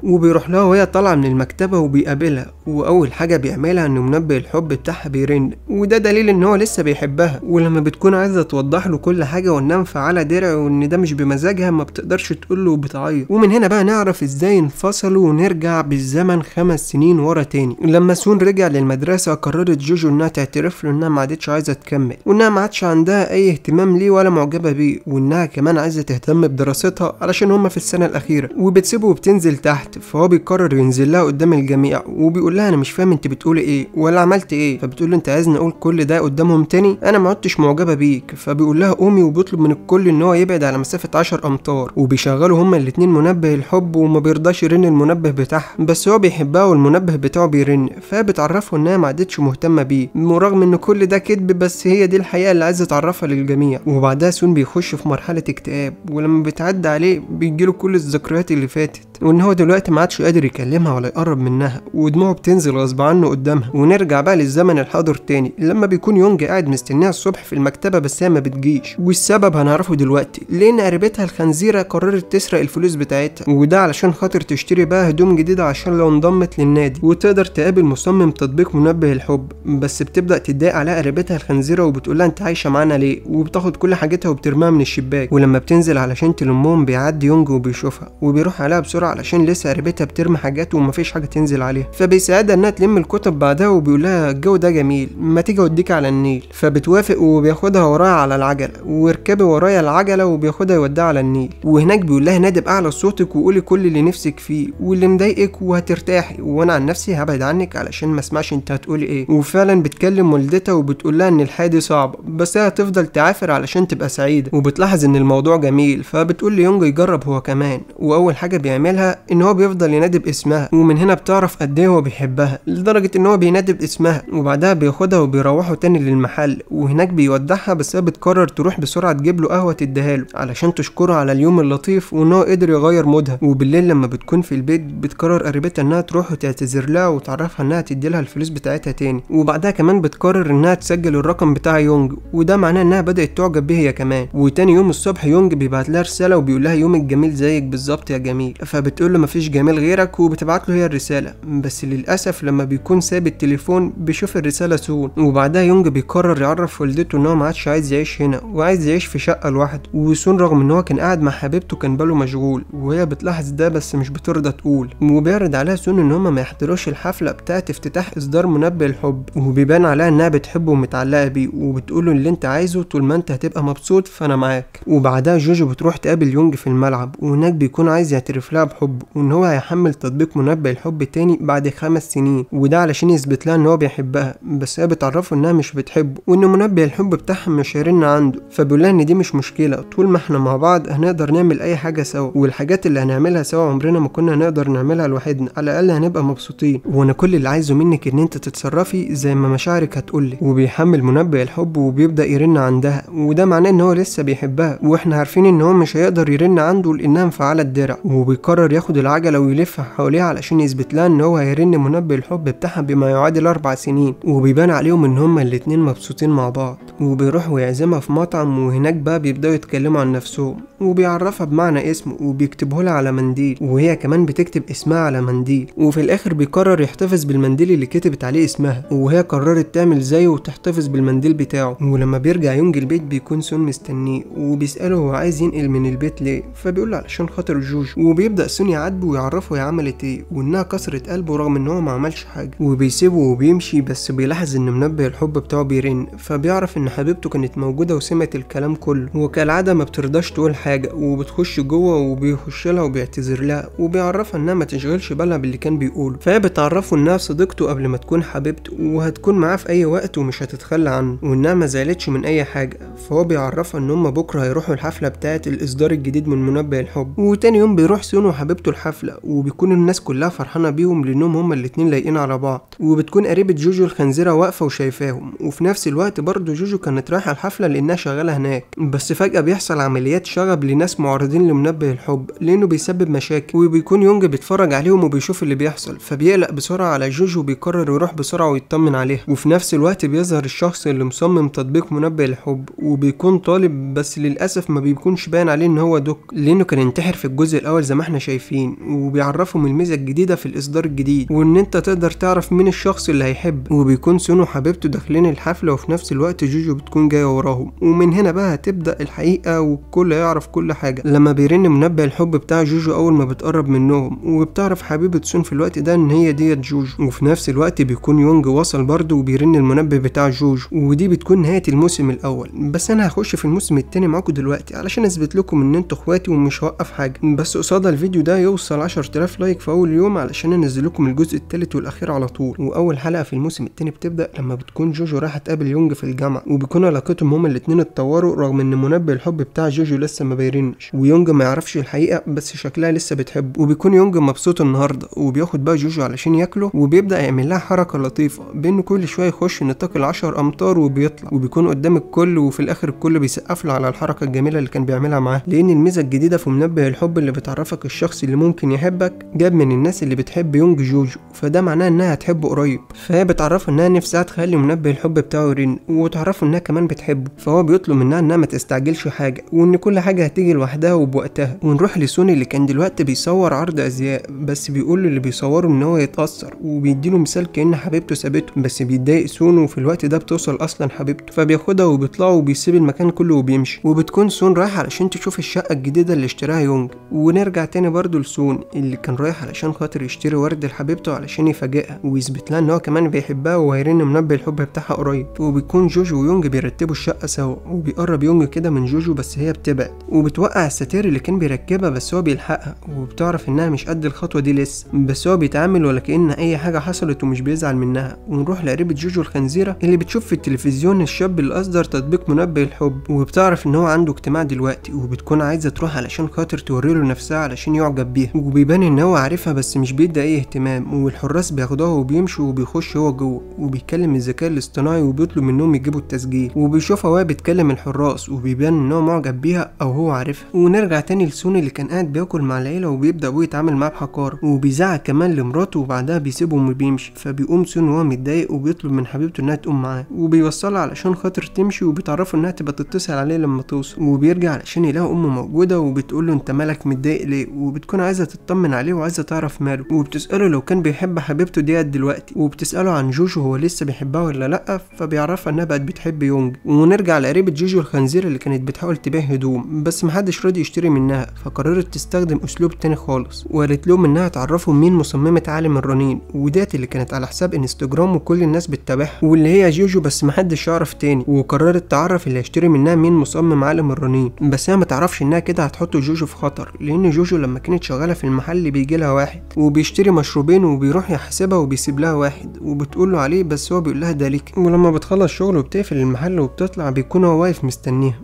وبيروح لها وهي طالعة من المكتبة وبيقابلها وأول حاجة بيعملها إنه منبه الحب بتاعها بيرن وده دليل إن هو لسه بيحبها. ولما بتكون عايزة توضح له كل حاجة وانها مفعله درع وإن ده مش بمزاجها ما بتقدرش تقول له وبتعيط. ومن هنا بقى نعرف إزاي انفصلوا ونرجع بالزمن خمس سنين ورا تاني. لما سون رجع للمدرسة قررت جوجو إنها تعترف له إنها ما عادتش عايزة تكمل وإنها ما عادش عندها أي اهتمام ليه ولا معجبة بيه وإنها كمان عايزة تهتم بدراستها علشان هما في السنة الأخيرة. وبتسيبه وبتنزل تحت فهو بيقرر ينزل لها قدام الجميع وبيقول لها أنا مش فاهم أنت بتقولي إيه ولا عملت إيه. فبتقول له أنت عايزني أقول كل ده قدامهم تاني؟ أنا ما عدتش معجبة بيك. فبيقول لها قومي وبيطلب من الكل إن هو يبعد على مسافة 10 أمتار وبيشغلوا هما الاتنين منبه الحب وما بيرضاش يرن المنبه بتاعها بس هو بيحبها والمنبه بتاعه بيرن فبتعرفه إنها ما عادتش مهتمة بيه. ورغم إن كل ده كذب بس هي دي الحقيقة اللي عايزة تعرفها للجميع. وبعدها سون بيخش في مرحلة اكتئاب ولما بتعدي عليه بيجيله كل الذكريات اللي فاتت. وإن هو دلوقتي ما عادش قادر يكلمها ولا يقرب منها ودموعه بتنزل غصب عنه قدامها. ونرجع بقى للزمن الحاضر تاني لما بيكون يونج قاعد مستنيها الصبح في المكتبة بس هي ما بتجيش. والسبب هنعرفه دلوقتي. لأن قريبتها الخنزيرة قررت تسرق الفلوس بتاعتها؟ وده علشان خاطر تشتري بقى هدوم جديدة عشان لو انضمت للنادي. وتقدر تقابل مصمم تطبيق منبه الحب بس بتبدأ تتضايق على قريبتها الخنزيرة وبتقول لها أنت عايشة معانا ليه؟ وبتاخد كل حاجتها وبترميها من الشباك. ولما بتنزل علشان تلمهم بيعدي يونج وبيشوفها وبيروح عليها بسرعة علشان لسه قريبتها بترمي حاجات ومفيش حاجة تنزل عليها. فبيساعدها إنها تلم الكتب بعدها وبيقول لها الجو ده جميل ما تيجي أوديك على النيل. فبتوافق وبياخدها ورايا على العجلة واركبي ورايا العجله وبياخدها يوديها على النيل. وهناك بيقول لها نادي باعلى صوتك وقولي كل اللي نفسك فيه. واللي مضايقك وهترتاحي. وأنا عن نفسي هبعد عنك علشان ما أسمعش أنت هتقولي إيه. وفعلا بتكلم والدتها وبتقول لها إن الحياة دي صعبة. بس هي هتفضل تعافر علشان تبقى سعيدة. وبتلاحظ إن الموضوع جميل. فبتقول ليونج يجرب هو كمان. وأول حاجة بيعملها إن هو بيفضل ينادي باسمها ومن هنا بتعرف قد إيه هو بيحبها. لدرجة إن هو بينادي باسمها وبعدها بياخدها وبيروحوا تاني للمحل. وهناك بيودعها بس هي بتقرر تروح بسرعة تجيب له قهوة تديها له علشان تشكره على اليوم اللطيف وإن هو قدر يغير مودها. وبالليل لما بتكون في البيت بتقرر قريبتها إنها تروح وتعتذر لها وتعرفها إنها تدي لها الفلوس بتاعتها تاني. وبعدها كمان بتقرر إنها تسجل الرقم بتاع يونج. وده معناه إنها بدأت تعجب بيه هي كمان. وتاني يوم الصبح يونج بيبعت لها رسالة وبيقول لها يومك جميل زيك بالظبط يا جميل. فبتقول له مفيش جميل غيرك وبتبعت له هي الرسالة. بس للأسف لما بيكون ساب التليفون بيشوف الرسالة سون وبعدها يونج بيقرر يعرف والدته إن هو ما عادش عايز يعيش هنا. وعايز يعيش في شقة لوحده. وسون رغم إن هو كان قاعد مع حبيبته كان باله مشغول وهي بتلاحظ ده بس مش بترضى تقول. وبيعرض عليها سون إن هما ما يحضروش الحفلة بتاعه افتتاح إصدار منبه الحب وبيبان عليها إنها بتحبه ومتعلقة بيه وبتقول له اللي أنت عايزه طول ما أنت هتبقى مبسوط فأنا معاك. وبعدها جوجو بتروح تقابل يونج في الملعب وهناك بيكون عايز يعترف لها بحبه وإن هو هيحمل تطبيق منبه الحب تاني بعد خمس سنين. وده علشان يثبت لها إن هو بيحبها بس هي بتعرفه إنها مش بتحبه وإن منبه الحب بتاعها مش هيرن عنده. فبيقول لها إن دي مش مشكلة طول ما إحنا مع بعض هنقدر نعمل أي حاجة سوا والحاجات اللي هنعملها سوا عمرنا ما كنا نقدر نعملها لوحدنا. على الأقل هنبقى مبسوطين. وأنا كل اللي عايزه منك إن أنت تتصرفي زي ما مشاعرك هتقولك وبيحمل منبه الحب وبيبدأ يرن عندها وده معناه إن هو لسه بيحبها. وإحنا عارفين إن هو مش هيقدر يرن عنده لأنها مفعلة الدرع. وبيقرر ياخد العجلة ويلفها حواليها علشان يثبت لها إن هو هيرن منبه الحب بتاعها بما يعادل أربع سنين. وبيبان عليهم إن هما الاتنين مبسوطين مع بعض. وبيروح ويعزمها في مطعم وهناك بقى بيبدأوا يتكلموا عن نفسهم وبيعرفها بمعنى اسمه وبيكتبه لها على منديل وهي كمان بتكتب اسمها على منديل وفي الآخر بيقرر يحتفظ بالمنديل اللي كتبت عليه اسمها وهي قررت تعمل زيه وتحتفظ بالمنديل بتاعه ولما بيرجع يونج البيت بيكون سون مستنيه وبيسأله هو عايز ينقل من البيت ليه فبيقول له علشان خاطر جوجو وبيبدأ سون يعاتبه ويعرفه هي عملت إيه وإنها كسرت قلبه رغم إن هو ما عملش حاجة وبيسيبه وبيمشي بس بيلاحظ إن منبه الحب بتاعه بيرن فبيعرف إن حبيبته كانت موجودة وسمعت الكلام كله وكالعادة ما بترضاش تقول حاجة وبتخش جوه وبيخش لها وبيعتذر لها وبيعرفها إنها ما تشغلش بالها باللي كان بيقوله. فهي بتعرفه إنها صديقته قبل ما تكون حبيبته وهتكون معاه في أي وقت ومش هتتخلى عنه وإنها ما زعلتش من أي حاجة. فهو بيعرفها إن هم بكرة هيروحوا الحفلة بتاعة الإصدار الجديد من منبه الحب. وتاني يوم بيروح سون وحبيبته الحفلة وبيكون الناس كلها فرحانة بيهم لأنهم هما الاتنين لايقين على بعض. وبتكون قريبة جوجو الخنزيرة واقفة وشايفاهم. وفي نفس الوقت برضه جوجو كانت رايحة الحفلة لأنها شغالة هناك. بس فجأة بيحصل عمليات شغب لناس معارضين لمنبه الحب لأنه بيسبب مشاكل وبيكون يونج بيتفرج عليهم وبيشوف اللي بيحصل فبيقلق بسرعة على جوجو وبيقرر يروح بسرعة ويطمن عليها. وفي نفس الوقت بيظهر الشخص اللي مصمم تطبيق منبه الحب وبيكون طالب بس للأسف ما بيكونش باين عليه إن هو دوك لأنه كان انتحر في الجزء الأول زي ما إحنا شايفين وبيعرفهم الميزة الجديدة في الإصدار الجديد وإن أنت تقدر تعرف مين الشخص اللي هيحب. وبيكون سون وحبيبته داخلين الحفلة وفي نفس الوقت جوجو بتكون جاية وراهم. ومن هنا بقى هتبدأ الحقيقة والكل يعرف كل حاجة. لما بيرن منبه الحب بتاع جوجو أول ما بتقرب منهم وبتعرف حبيبة سون في الوقت ده إن هي ديت جوجو. وفي نفس الوقت بيكون يونج وصل برضه وبيرن المنبه بتاع جوجو. ودي بتكون نهاية الموسم الأول. بس أنا هخش في الموسم التاني معاكم دلوقتي علشان أثبت لكم إن أنتوا إخواتي ومش هوقف حاجة. بس قصاد الفيديو ده يوصل 10000 لايك في أول يوم علشان أنزل لكم الجزء التالت والأخير على طول. وأول حلقة في الموسم التاني بتبدأ لما بتكون جوجو رايحه تقابل يونج في الجامعة. وبيكون علاقتهم هما الاتنين اتطوروا رغم إن منبه الحب بتاع جوجو لسه ما بيرنش ويونج ما يعرفش الحقيقة بس شكلها لسه بتحبه. وبيكون يونج مبسوط النهارده وبياخد بقى جوجو علشان ياكله وبيبدأ يعمل لها حركة لطيفة بانه كل شوية يخش نطاق العشر أمتار وبيطلع. وبيكون قدام الكل وفي الآخر الكل بيسقف له على الحركة الجميلة اللي كان بيعملها معاه. لأن الميزة الجديدة في منبه الحب اللي بتعرفك الشخص اللي ممكن يحبك جاب من الناس اللي بتحب يونج جوجو. فده معناه إنها هتحبه قريب. فهي بتعرفه إنها نفسها تخلي منبه الحب بتاعه يرن وتعرفه إنها كمان بتحبه. فهو بيطلب منها إنها ما تستعجلش حاجة وإن كل حاجة هتيجي لوحدها وبوقتها. ونروح لسون اللي كان دلوقتي بيصور عرض أزياء بس بيقول اللي بيصوره إن هو يتأثر وبيديله مثال كأن حبيبته سابته. بس بيتضايق سون وفي الوقت ده بتوصل أصلا حبيبته. فبياخدها وبيطلعوا وبيسيب المكان كله وبيمشي. وبتكون سون رايحه علشان تشوف الشقة الجديدة اللي اشتراها يونج. ونرجع تاني برضو لسون اللي كان رايح علشان خاطر يشتري ورد لحبيبته علشان يفاجئها. ويثبت لها إن هو كمان بيحبها وهيرن منبه الحب بتاعها قريب. وبيكون جوجو ويونج بيرتبوا الشقة سوا وبيقرب يونج كده من جوجو بس هي بتبعد. وبتوقع الستير اللي كان بيركبها بس هو بيلحقها. وبتعرف إنها مش قد الخطوة دي لسه. بس هو بيتعامل ولا كأن أي حاجة حصلت ومش بيزعل منها. ونروح لقريبة جوجو الخنزيرة اللي بتشوف في التلفزيون الشاب اللي اصدر تطبيق منبه الحب. وبتعرف إن هو عنده اجتماع دلوقتي وبتكون عايزة تروح علشان خاطر توريله نفسها علشان يعجب بيها. وبيبان إن هو عارفها بس مش بيدي أي اهتمام. والحراس بياخدوها وبيمشوا وبيخش هو جوه. وبيكلم الذكاء الاصطناعي وبيطلب منهم يجيبوا التسجيل. وبيشوفها وهي بتكلم الحراس وبيبان ان هو معجب بيها أو هو عارفها. ونرجع تاني لسون اللي كان قاعد بياكل مع العيلة وبيبدأ أبوه يتعامل معاه بحقارة. وبيزعق كمان لمراته وبعدها بيسيبهم وبيمشي فبيقوم سون وهو متضايق وبيطلب من حبيبته إنها تقوم معاه. وبيوصلها علشان خاطر تمشي وبيتعرفوا إنها تبقى تتصل عليه لما توصل. وبيرجع علشان يلاقي أمه موجودة وبتقول له أنت مالك متضايق ليه؟ وبتكون عايزة تطمن عليه وعايزة تعرف ماله. وبتسأله لو كان بيحب حبيبته ديت دلوقتي. وبتسأله عن جوجو هو لسه بيحبها ولا لأ؟ فبيعرفها إنها بقت بتحب يونج. ونرجع لقريبة جوجو الخنزير اللي كانت بتحاول تبيع هدوم بس محدش راضي يشتري منها فقررت تستخدم أسلوب تاني خالص وقالت لهم إنها تعرفهم مين مصممة عالم الرنين وديت اللي كانت على حساب إنستجرام وكل الناس بتتابعها واللي هي جوجو بس محدش يعرف تاني وقررت تعرف اللي هيشتري منها مين مصمم عالم الرنين بس هي ما تعرفش إنها كده هتحط جوجو في خطر لأن جوجو لما كانت شغالة في المحل بيجي لها واحد وبيشتري مشروبين وبيروح يحاسبها وبيسيب لها واحد وبتقول له عليه بس هو بيقول لها ده ليك ولما بتخلص شغل وبتقفل المحل وبتطلع بيكون هو واقف مستنيها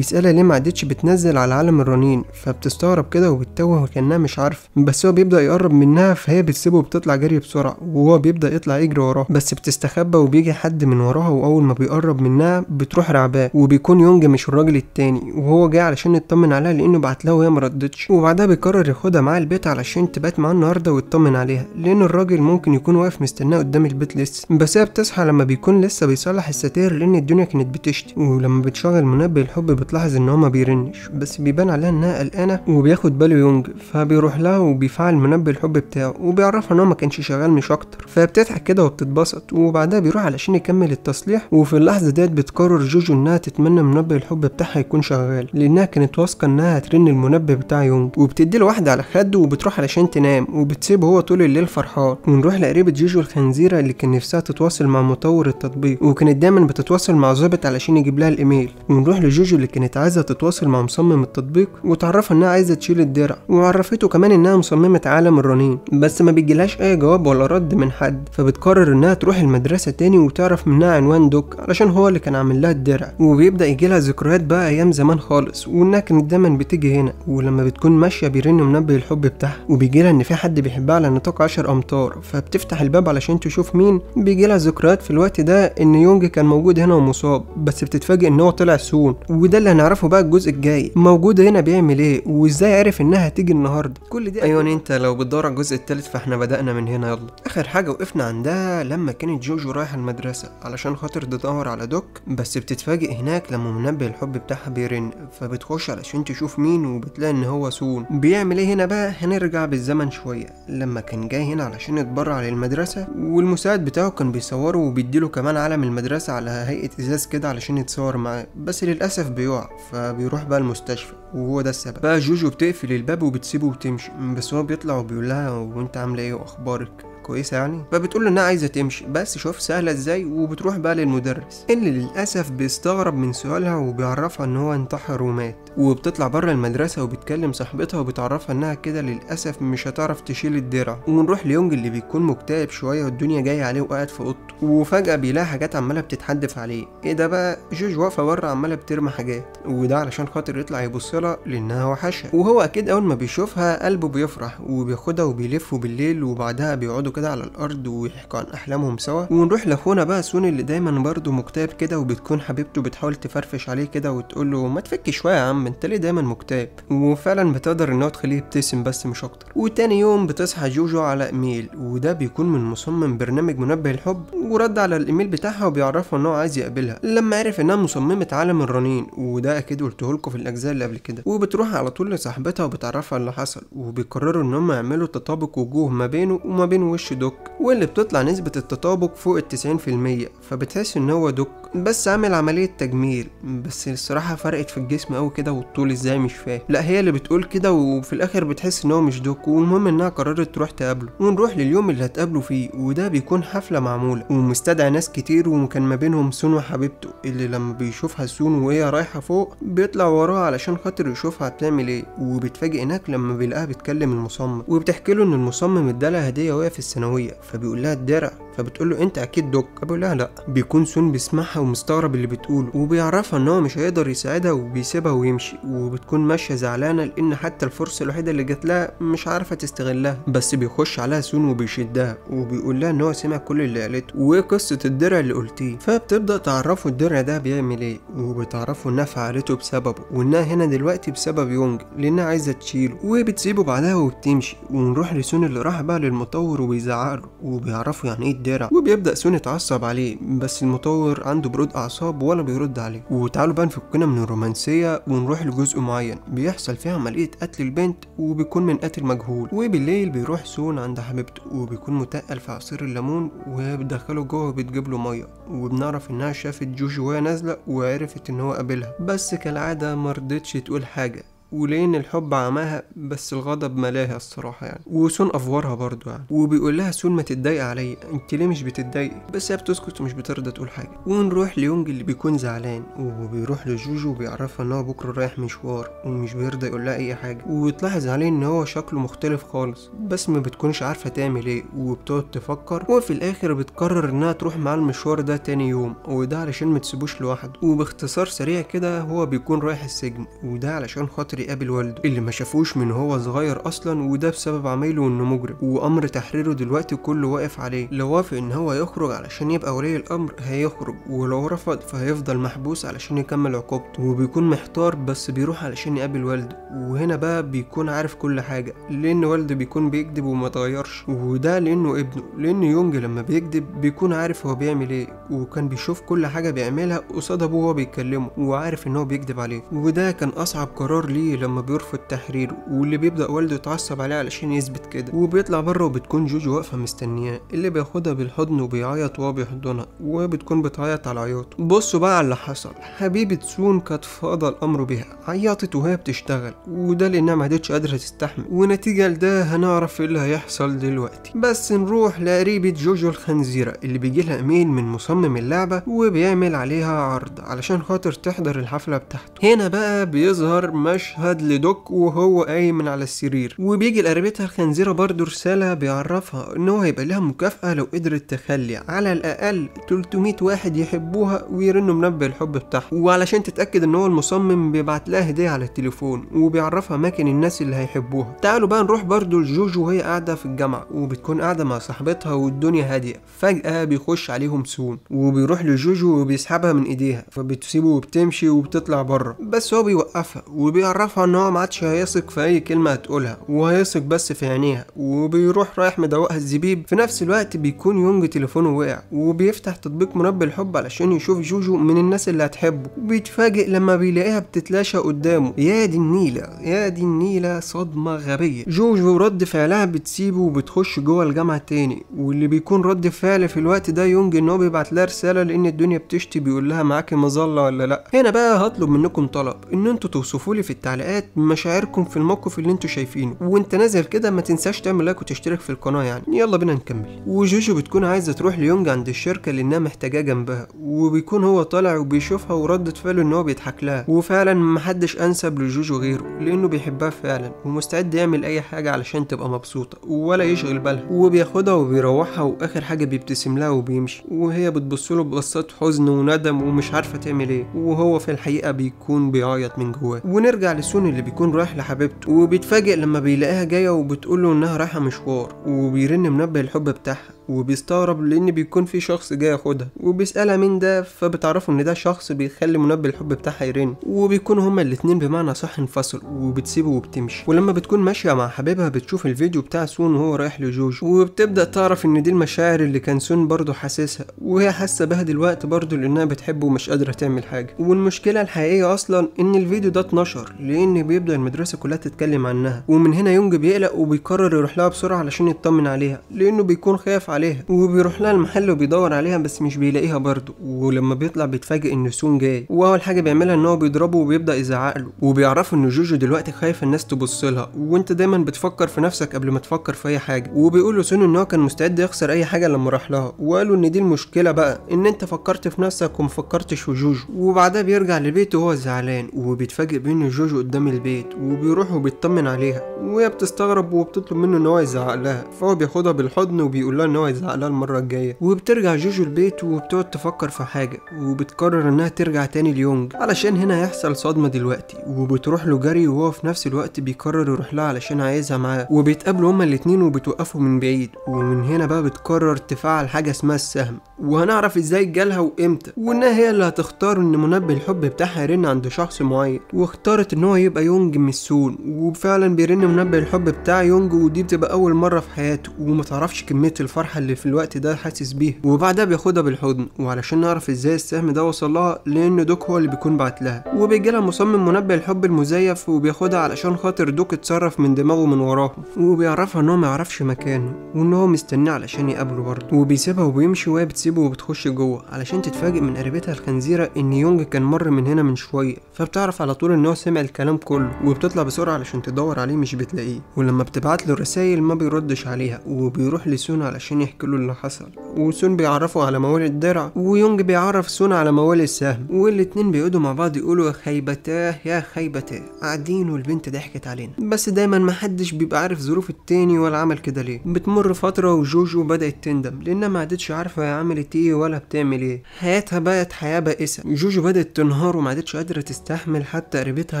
وبيسالها ليه ما عدتش بتنزل على عالم الرنين؟ فبتستغرب كده وبتتوه وكأنها مش عارفه بس هو بيبدأ يقرب منها فهي بتسيبه وبتطلع جري بسرعة وهو بيبدأ يطلع يجري وراها بس بتستخبى وبيجي حد من وراها وأول ما بيقرب منها بتروح رعباه وبيكون يونج مش الراجل التاني. وهو جاي علشان يطمن عليها لأنه بعت لها وهي مردتش. وبعدها بيقرر ياخدها معاه البيت علشان تبات معاه النهارده ويطمن عليها لأن الراجل ممكن يكون واقف مستناه قدام البيت لسه. بس هي بتصحى لما بيكون لسه بيصلح الستاير لأن الدنيا كانت بتشتي. ولما بتشغل منبه الحب بتلاحظ إن هو ما بيرنش بس بيبان عليها إنها قلقانة وبياخد باله يونج فبيروح لها وبيفعل منبه الحب بتاعه وبيعرفها إن هو ما كانش شغال مش أكتر. فبتضحك كده وبتنبسط وبعدها بيروح علشان يكمل التصليح وفي اللحظة ديت بتقرر جوجو إنها تتمنى منبه الحب بتاعها يكون شغال لأنها كانت واثقة إنها هترن المنبه بتاع يونج. وبتدي له واحدة على خده وبتروح علشان تنام وبتسيبه هو طول الليل فرحان. ونروح لقريبة جوجو الخنزيرة اللي كان نفسها تتواصل مع مطور التطبيق وكانت دايما بتتواصل مع ظابط علشان يجيب لها الإيميل. ونروح لجوجو اللي كانت عايزة تتواصل مع مصمم التطبيق وتعرفها إنها عايزة تشيل الدرع وعرفته كمان إنها مصممة عالم الرنين بس ما بيجيلهاش أي جواب ولا رد من حد فبتقرر إنها تروح المدرسة تاني وتعرف منها عنوان دوك علشان هو اللي كان عامل لها الدرع. وبيبدأ يجيلها ذكريات بقى أيام زمان خالص وإنها كانت دايما بتيجي هنا ولما بتكون ماشية بيرن منبه الحب بتاعها وبيجيلها إن في حد بيحبها على نطاق 10 أمتار فبتفتح الباب علشان تشوف مين. بيجيلها ذكريات في الوقت ده إن يونج كان موجود هنا ومصاب بس بتتفاجئ إن هو طلع سون وده اللي هنعرفه بقى الجزء الجاي موجود هنا بيعمل إيه وازاي عرف انها هتيجي النهارده. كل دي أيوه انت لو بتدور على الجزء التالت فاحنا بدأنا من هنا يلا. آخر حاجة وقفنا عندها لما كانت جوجو رايحة المدرسة علشان خاطر تدور على دوك بس بتتفاجئ هناك لما منبه الحب بتاعها بيرن فبتخش علشان تشوف مين وبتلاقي إن هو سون. بيعمل إيه هنا بقى؟ هنرجع بالزمن شوية. لما كان جاي هنا علشان يتبرع للمدرسة والمساعد بتاعه كان بيصوره وبيديله كمان علم المدرسة على هيئة إزاز كده علشان يتصور معاه بس للأسف بيقع. فبيروح بقى المستشفى وهو ده السبب. بقى جوجو بتقفل الباب وبتسيبه وتمشي بس هو بيطلع وبيقول لها وأنت عاملة إيه؟ وأخبارك؟ كويسة يعني؟ فبتقول له إنها عايزة تمشي. بس شوف سهلة إزاي وبتروح بقى للمدرس. اللي للأسف بيستغرب من سؤالها وبيعرفها إن هو انتحر ومات. وبتطلع بره المدرسة وبتكلم صاحبتها وبتعرفها إنها كده للأسف مش هتعرف تشيل الدرع. ونروح ليونج اللي بيكون مكتئب شوية والدنيا جاية عليه وقاعد في أوضته. وفجأة بيلاقي حاجات عمالة بتتحدف عليه. إيه ده بقى؟ جوج واقفة بره عمالة بترمي حاجات. وده علشان خاطر يطلع يبص لها لأنها وحشها وهو أكيد أول ما بيشوفها قلبه بيفرح وبياخدها وبيلفوا بالليل وبعدها بيقعدوا كده على الأرض ويحكوا عن أحلامهم سوا. ونروح لأخونا بقى سون اللي دايما برضه مكتئب كده وبتكون حبيبته بتحاول تفرفش عليه كده وتقول له ما تفك شوية يا عم انت ليه دايما مكتئب؟ وفعلا بتقدر إنها تخليه يبتسم بس مش أكتر. وتاني يوم بتصحى جوجو على إيميل وده بيكون من مصمم برنامج منبه الحب ورد على الإيميل بتاعها وبيعرفها إن هو عايز يقابلها. لما عرف إنها مصممة عالم الرنين وده أكيد قلته لكم في الأجزاء اللي قبل كده. وبتروح على طول لصاحبتها وبتعرفها اللي حصل وبيقرروا إن هم يعملوا تطابق وجوه ما بينه وما بين وش دوك واللي بتطلع نسبة التطابق فوق التسعين في المية فبتحس إن هو دوك بس عامل عملية تجميل. بس الصراحة فرقت في الجسم أوي كده والطول إزاي مش فاهم. لأ هي اللي بتقول كده وفي الآخر بتحس إن هو مش دوك. والمهم إنها قررت تروح تقابله. ونروح لليوم اللي هتقابله فيه وده بيكون حفلة معمولة. ومستدعي ناس كتير وكان ما بينهم سون وحبيبته. اللي لما بيشوفها سون وهي رايحة فوق بيطلع وراها علشان خاطر يشوفها بتعمل إيه. وبيتفاجئ هناك لما بيلاقيها بتكلم المصمم. وبتحكي له إن المصمم ادالها هدية وهي في الثانوية فبيقول لها الدرع. فبتقول له أنت أكيد دوك؟ بيقول لها لا بيكون سون بيسمعها ومستغرب اللي بتقوله وبيعرفها إن هو مش هيقدر يساعدها وبيسيبها ويمشي وبتكون ماشية زعلانة لأن حتى الفرصة الوحيدة اللي جات لها مش عارفة تستغلها. بس بيخش عليها سون وبيشدها وبيقول لها إن هو سمع كل اللي قالته وايه قصه الدرع اللي قلتيه. فبتبدأ تعرفه الدرع ده بيعمل إيه وبتعرفه إنها فعلته بسببه وإنها هنا دلوقتي بسبب يونج لأنها عايزة تشيله. وبتسيبه بعدها وبتمشي ونروح لسون اللي راح بقى للمطور وبيزعقله وبيعرفوا يعني إيه الدرع وبيبدا سون يتعصب عليه بس المطور عنده برود أعصاب ولا بيرد عليه. وتعالوا بقى نفكنا من الرومانسية ونروح لجزء معين. بيحصل فيه عملية قتل البنت وبيكون من قاتل مجهول. وبالليل بيروح سون عند حبيبته وبيكون متقل في عصير الليمون وهي بتدخله جوه وبتجيب له مية. وبنعرف إنها شافت جوجو وهي نازلة وعرفت إن هو قابلها. بس كالعادة مرضتش تقول حاجة. ولأن الحب عماها بس الغضب ملاها الصراحة يعني. وسون افورها برضو يعني. وبيقول لها سون ما تتضايقي عليا. أنت ليه مش بتتضايقي؟ بس هي بتسكت ومش بترضى تقول حاجة. ونروح ليونج اللي بيكون زعلان. وبيروح لجوجو وبيعرفها إن هو بكرة رايح مشوار. ومش بيرضى يقول لها أي حاجة. وتلاحظ عليه إن هو شكله مختلف خالص. بس ما بتكونش عارفة تعمل إيه. وبتقعد تفكر. وفي الآخر بتقرر إنها تروح معاه المشوار ده تاني يوم. وده علشان ما تسيبوش لوحده. وباختصار سريع كده هو بيكون رايح السجن. وده علشان خاطر يقابل والده. اللي ما شافوش من هو صغير أصلا وده بسبب عمايله انه مجرم وأمر تحريره دلوقتي كله واقف عليه. لو وافق إن هو يخرج علشان يبقى ولي الأمر هيخرج. ولو رفض فهيفضل محبوس علشان يكمل عقوبته. وبيكون محتار بس بيروح علشان يقابل والده. وهنا بقى بيكون عارف كل حاجة. لأن والده بيكون بيكذب وما اتغيرش وده لأنه ابنه. لأن يونج لما بيكذب بيكون عارف هو بيعمل إيه. وكان بيشوف كل حاجة بيعملها قصاد أبوه وهو بيكلمه وعارف إن هو بيكذب عليه. وده كان أصعب قرار ليه لما بيرفض تحريره واللي بيبدأ والده يتعصب عليه علشان يثبت كده. وبيطلع بره وبتكون جوجو واقفة مستنياه اللي بياخدها بالحضن وبيعيط وهو بيحضنها وبتكون بتعيط على عياطه بصوا بقى على اللي حصل. حبيبة سون كانت فاضى الأمر بها عيطت وهي بتشتغل وده لأنها ما عادتش قادرة تستحمل. ونتيجة لده هنعرف إيه اللي هيحصل دلوقتي. بس نروح لقريبة جوجو الخنزيرة اللي بيجي لها إيميل من مصمم اللعبة وبيعمل عليها عرض علشان خاطر تحضر الحفلة بتاعته. هنا بقى بيظهر مشهد لدوك وهو قايم من على السرير. وبيجي لقريبتها الخنزيره برضه رسالة بيعرفها إن هو هيبقى لها مكافأة لو قدرت تخلي على الأقل 300 واحد يحبوها ويرنوا منبه الحب بتاعها وعلشان تتأكد إن هو المصمم بيبعت لها هدية على التليفون وبيعرفها أماكن الناس اللي هيحبوها. تعالوا بقى نروح برضه لجوجو وهي قاعدة في الجامعة وبتكون قاعدة مع صاحبتها والدنيا هادية. فجأة بيخش عليهم سون وبيروح لجوجو وبيسحبها من إيديها. فبتسيبه وبتمشي وبتطلع بره. بس هو بيوقفها وبيعرفها ان هو ما عادش هيثق في أي كلمة هتقولها وهيثق بس في عينيها وبيروح رايح مدوقها الزبيب. في نفس الوقت بيكون يونج تليفونه وقع وبيفتح تطبيق منبه الحب علشان يشوف جوجو من الناس اللي هتحبه. وبيتفاجئ لما بيلاقيها بتتلاشى قدامه. يا دي النيلة يا دي النيلة صدمة غبية. جوجو رد فعلها بتسيبه وبتخش جوه الجامعة تاني. واللي بيكون رد فعل في الوقت ده يونج إن هو بيبعت لها رسالة لأن الدنيا بتشتي بيقول لها معاكي مظلة ولا لأ. هنا بقى هطلب منكم طلب إن أنتوا توصفوا لي في التعليقات مشاعركم في الموقف اللي أنتوا شايفينه. وانت نازل كده ما تنساش تعمل لايك وتشترك في القناة يعني. يلا بينا نكمل. وجوجو بتكون عايزة تروح ليونج عند الشركة لانها محتاجاه جنبها. وبيكون هو طالع وبيشوفها وردة فعله إن هو بيضحك لها. وفعلا محدش أنسب لجوجو غيره لأنه بيحبها فعلا. ومستعد يعمل أي حاجة علشان تبقى مبسوطة ولا يشغل بالها. وبياخدها وبيروحها وآخر حاجة بيبتسم لها وبيمشي. وهي بتبص له ببصات حزن وندم ومش عارفة تعمل إيه. وهو في الحقيقة بيكون بيعيط من جواه. ونرجع لسون اللي بيكون رايح لحبيبته وبيتفاجئ لما بيلاقيها جاية وبتقول له إنها رايحة مشوار وبيرن منبه الحب بتاعها. وبيستغرب لأن بيكون في شخص جاي ياخدها وبيسألها مين ده فبتعرفوا إن ده شخص بيخلي منبه الحب بتاعها يرن وبيكونوا هما الاتنين بمعنى أصح انفصلوا وبتسيبه وبتمشي. ولما بتكون ماشية مع حبيبها بتشوف الفيديو بتاع سون وهو رايح لجوجو وبتبدأ تعرف إن دي المشاعر اللي كان سون برضه حاسسها وهي حاسة بها دلوقتي برضه لأنها بتحبه ومش قادرة تعمل حاجة. والمشكلة الحقيقية أصلا إن الفيديو ده اتنشر لأن بيبدأ المدرسة كلها تتكلم عنها ومن هنا يونج بيقلق وبيقرر يروح لها بسرعة علشان يطمن عليها لأنه بيكون خايف عليها. وبيروح لها المحل وبيدور عليها بس مش بيلاقيها برضه. ولما بيطلع بيتفاجئ إن سون جاي. وأول حاجة بيعملها إن هو بيضربه وبيبدأ يزعق له. وبيعرفوا إن جوجو دلوقتي خايف الناس تبص لها. وأنت دايما بتفكر في نفسك قبل ما تفكر في أي حاجة. وبيقول له سون إن هو كان مستعد يخسر أي حاجة لما راح لها. وقالوا إن دي المشكلة بقى إن أنت فكرت في نفسك وما فكرتش في جوجو. وبعدها بيرجع لبيته وهو زعلان. وبيتفاجئ بإن جوجو قدام البيت. وبيروح وبيطمن عليها. وهي بتستغرب وبتطلب منه إن هو يزعق لها. فهو بياخدها بالحضن وبيقول لها إن هو يزعق لها المرة الجاية. وبترجع جوجو البيت وبتقعد تفكر في حاجة وبتقرر إنها ترجع تاني ليونج. علشان هنا هيحصل صدمة دلوقتي وبتروح له جري وهو في نفس الوقت بيقرر يروح لها علشان عايزها معاه. وبيتقابلوا هما الاتنين وبتوقفوا من بعيد. ومن هنا بقى بتقرر تفعل حاجة اسمها السهم. وهنعرف إزاي جالها وإمتى. وإنها هي اللي هتختار إن منبه الحب بتاعها يرن عند شخص معين. واختارت إن هو يبقى يونج مسون وفعلا بيرن منبه الحب بتاع يونج ودي بتبقى أول مرة في حياته. وما تعرفش كمية المساحة اللي في الوقت ده حاسس بيها. وبعدها بياخدها بالحضن وعلشان نعرف إزاي السهم ده وصل لها لأن دوك هو اللي بيكون بعت لها. وبيجي لها مصمم منبه الحب المزيف وبياخدها علشان خاطر دوك اتصرف من دماغه من وراهم. وبيعرفها إن هو ما يعرفش مكانه وإن هو مستنيه علشان يقابله برضه. وبيسيبها وبيمشي وهي بتسيبه وبتخش جوه علشان تتفاجئ من قريبتها الخنزيرة إن يونج كان مر من هنا من شوية. فبتعرف على طول إن هو سمع الكلام كله وبتطلع بسرعة علشان تدور عليه مش بتلاقيه. ولما بتبعت له رسايل ما بيردش عليها وبيروح لسون علشان يحكي له اللي حصل. وسون بيعرفه على موال الدرع ويونج بيعرف سون على موال السهم. والاتنين بيقعدوا مع بعض يقولوا يا خيبتاه يا خيبتاه. قاعدين والبنت ضحكت علينا. بس دايما محدش بيبقى عارف ظروف التاني ولا عمل كده ليه. بتمر فترة وجوجو بدأت تندم لأنها ما عادتش عارفة هي عملت إيه ولا بتعمل إيه. حياتها بقت حياة بائسة. جوجو بدأت تنهار وما عادتش قادرة تستحمل حتى قريبتها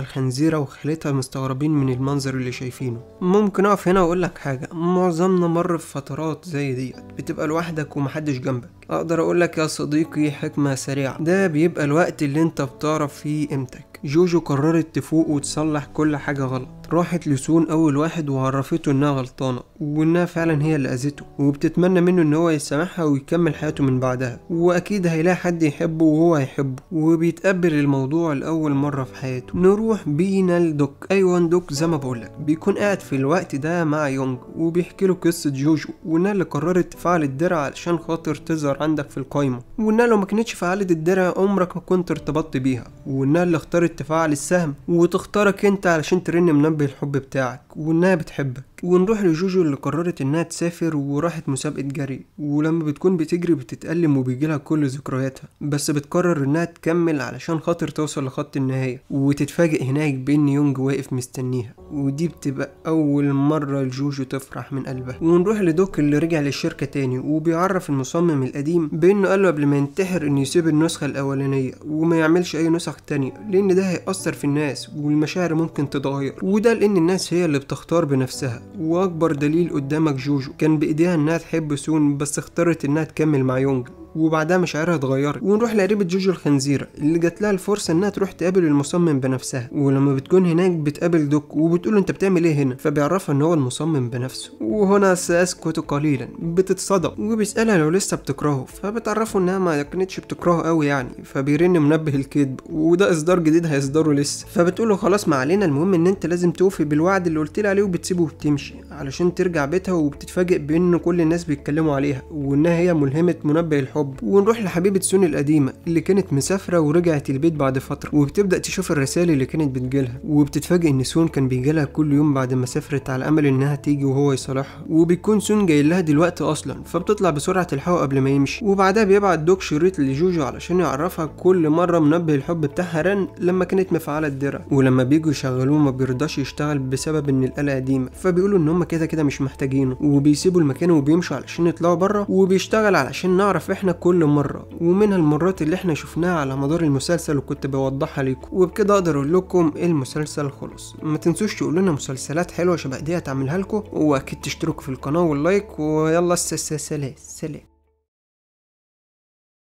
الخنزيرة وخالتها مستغربين من المنظر اللي شايفينه. ممكن أقف هنا وأقول لك حاجة. معظمنا مر في فترات زي بتبقى لوحدك ومحدش جنبك. أقدر أقول لك يا صديقي حكمة سريعة. ده بيبقى الوقت اللي أنت بتعرف فيه قيمتك. جوجو قررت تفوق وتصلح كل حاجة غلط. راحت لسون أول واحد وعرفته إنها غلطانة وإنها فعلا هي اللي اذته وبتتمنى منه إن هو يسامحها ويكمل حياته من بعدها. وأكيد هيلاقي حد يحبه وهو هيحبه وبيتقبل الموضوع لأول مرة في حياته. نروح بينا لدوك. أيوه دوك زي ما بقولك بيكون قاعد في الوقت ده مع يونج وبيحكي له قصة جوجو وإنها اللي قررت تفعل الدرع علشان خاطر تظهر عندك في القايمة. وإنها لو ما كانتش فعلت الدرع عمرك ما كنت ارتبطت بيها. وإنها اللي اختارت تفعل السهم. وتختارك أنت علشان ترن منبه الحب بتاعك. وإنها بتحبك. ونروح لجوجو اللي قررت إنها تسافر وراحت مسابقة جري. ولما بتكون بتجري بتتألم وبيجيلها كل ذكرياتها. بس بتقرر إنها تكمل علشان خاطر توصل لخط النهاية. وتتفاجئ هناك بإن يونج واقف مستنيها. ودي بتبقى أول مرة لجوجو تفرح من قلبها. ونروح لدوك اللي رجع للشركة تاني. وبيعرف المصمم القديم بإنه قال له قبل ما ينتحر إنه يسيب النسخة الأولانية وما يعملش أي نسخ تانية. لأن ده هيأثر في الناس والمشاعر ممكن تتغير. وده لأن الناس هي اللي بتختار بنفسها. وأكبر دليل قدامك جوجو. كان بإيديها إنها تحب سون بس اختارت إنها تكمل مع يونج وبعدها مشاعرها اتغيرت. ونروح لقريبة جوجو الخنزيرة اللي جات لها الفرصة إنها تروح تقابل المصمم بنفسها. ولما بتكون هناك بتقابل دوك وبتقول له أنت بتعمل إيه هنا؟ فبيعرفها إن هو المصمم بنفسه. وهنا سأسكت قليلا بتتصدم. وبيسألها لو لسه بتكرهه فبتعرفه إنها ما كانتش بتكرهه قوي يعني. فبيرن منبه الكذب وده إصدار جديد هيصدره لسه. فبتقول له خلاص ما علينا المهم إن أنت لازم توفي بالوعد اللي قلت لي عليه وبتسيبه وبتمشي علشان ترجع بيتها وبتتفاجئ بإن كل الناس بيتكلموا عليها وإنها هي ملهمة منبه الحب. ونروح لحبيبة سون القديمة اللي كانت مسافرة ورجعت البيت بعد فترة. وبتبدأ تشوف الرسائل اللي كانت بتجيلها وبتتفاجئ إن سون كان بيجيلها كل يوم بعد ما سافرت على أمل إنها تيجي وهو يصالحها. وبيكون سون جاي لها دلوقتي أصلا فبتطلع بسرعة تلحقه قبل ما يمشي. وبعدها بيبعت دوك شريط لجوجو علشان يعرفها كل مرة منبه الحب بتاعها رن لما كانت مفعلة الدرع. ولما بيجوا يشغلوه ما بيرضاش يشتغل بسبب إن الآلة قديمة فبيقولوا إن هم كده كده مش محتاجينه. وبيسيبوا المكان وبيمشوا علشان يطلعوا بره وبيشتغل علشان نعرف إحنا كل مرة ومنها المرات اللي إحنا شفناها على مدار المسلسل وكنت بوضحها لكم وبكده أقدر أقول لكم المسلسل خلص. ما تنسوش تقولوا لنا مسلسلات حلوة شبه دي هتعملها لكم واكيد تشتركوا في القناة وال like ويلا سلام سلام.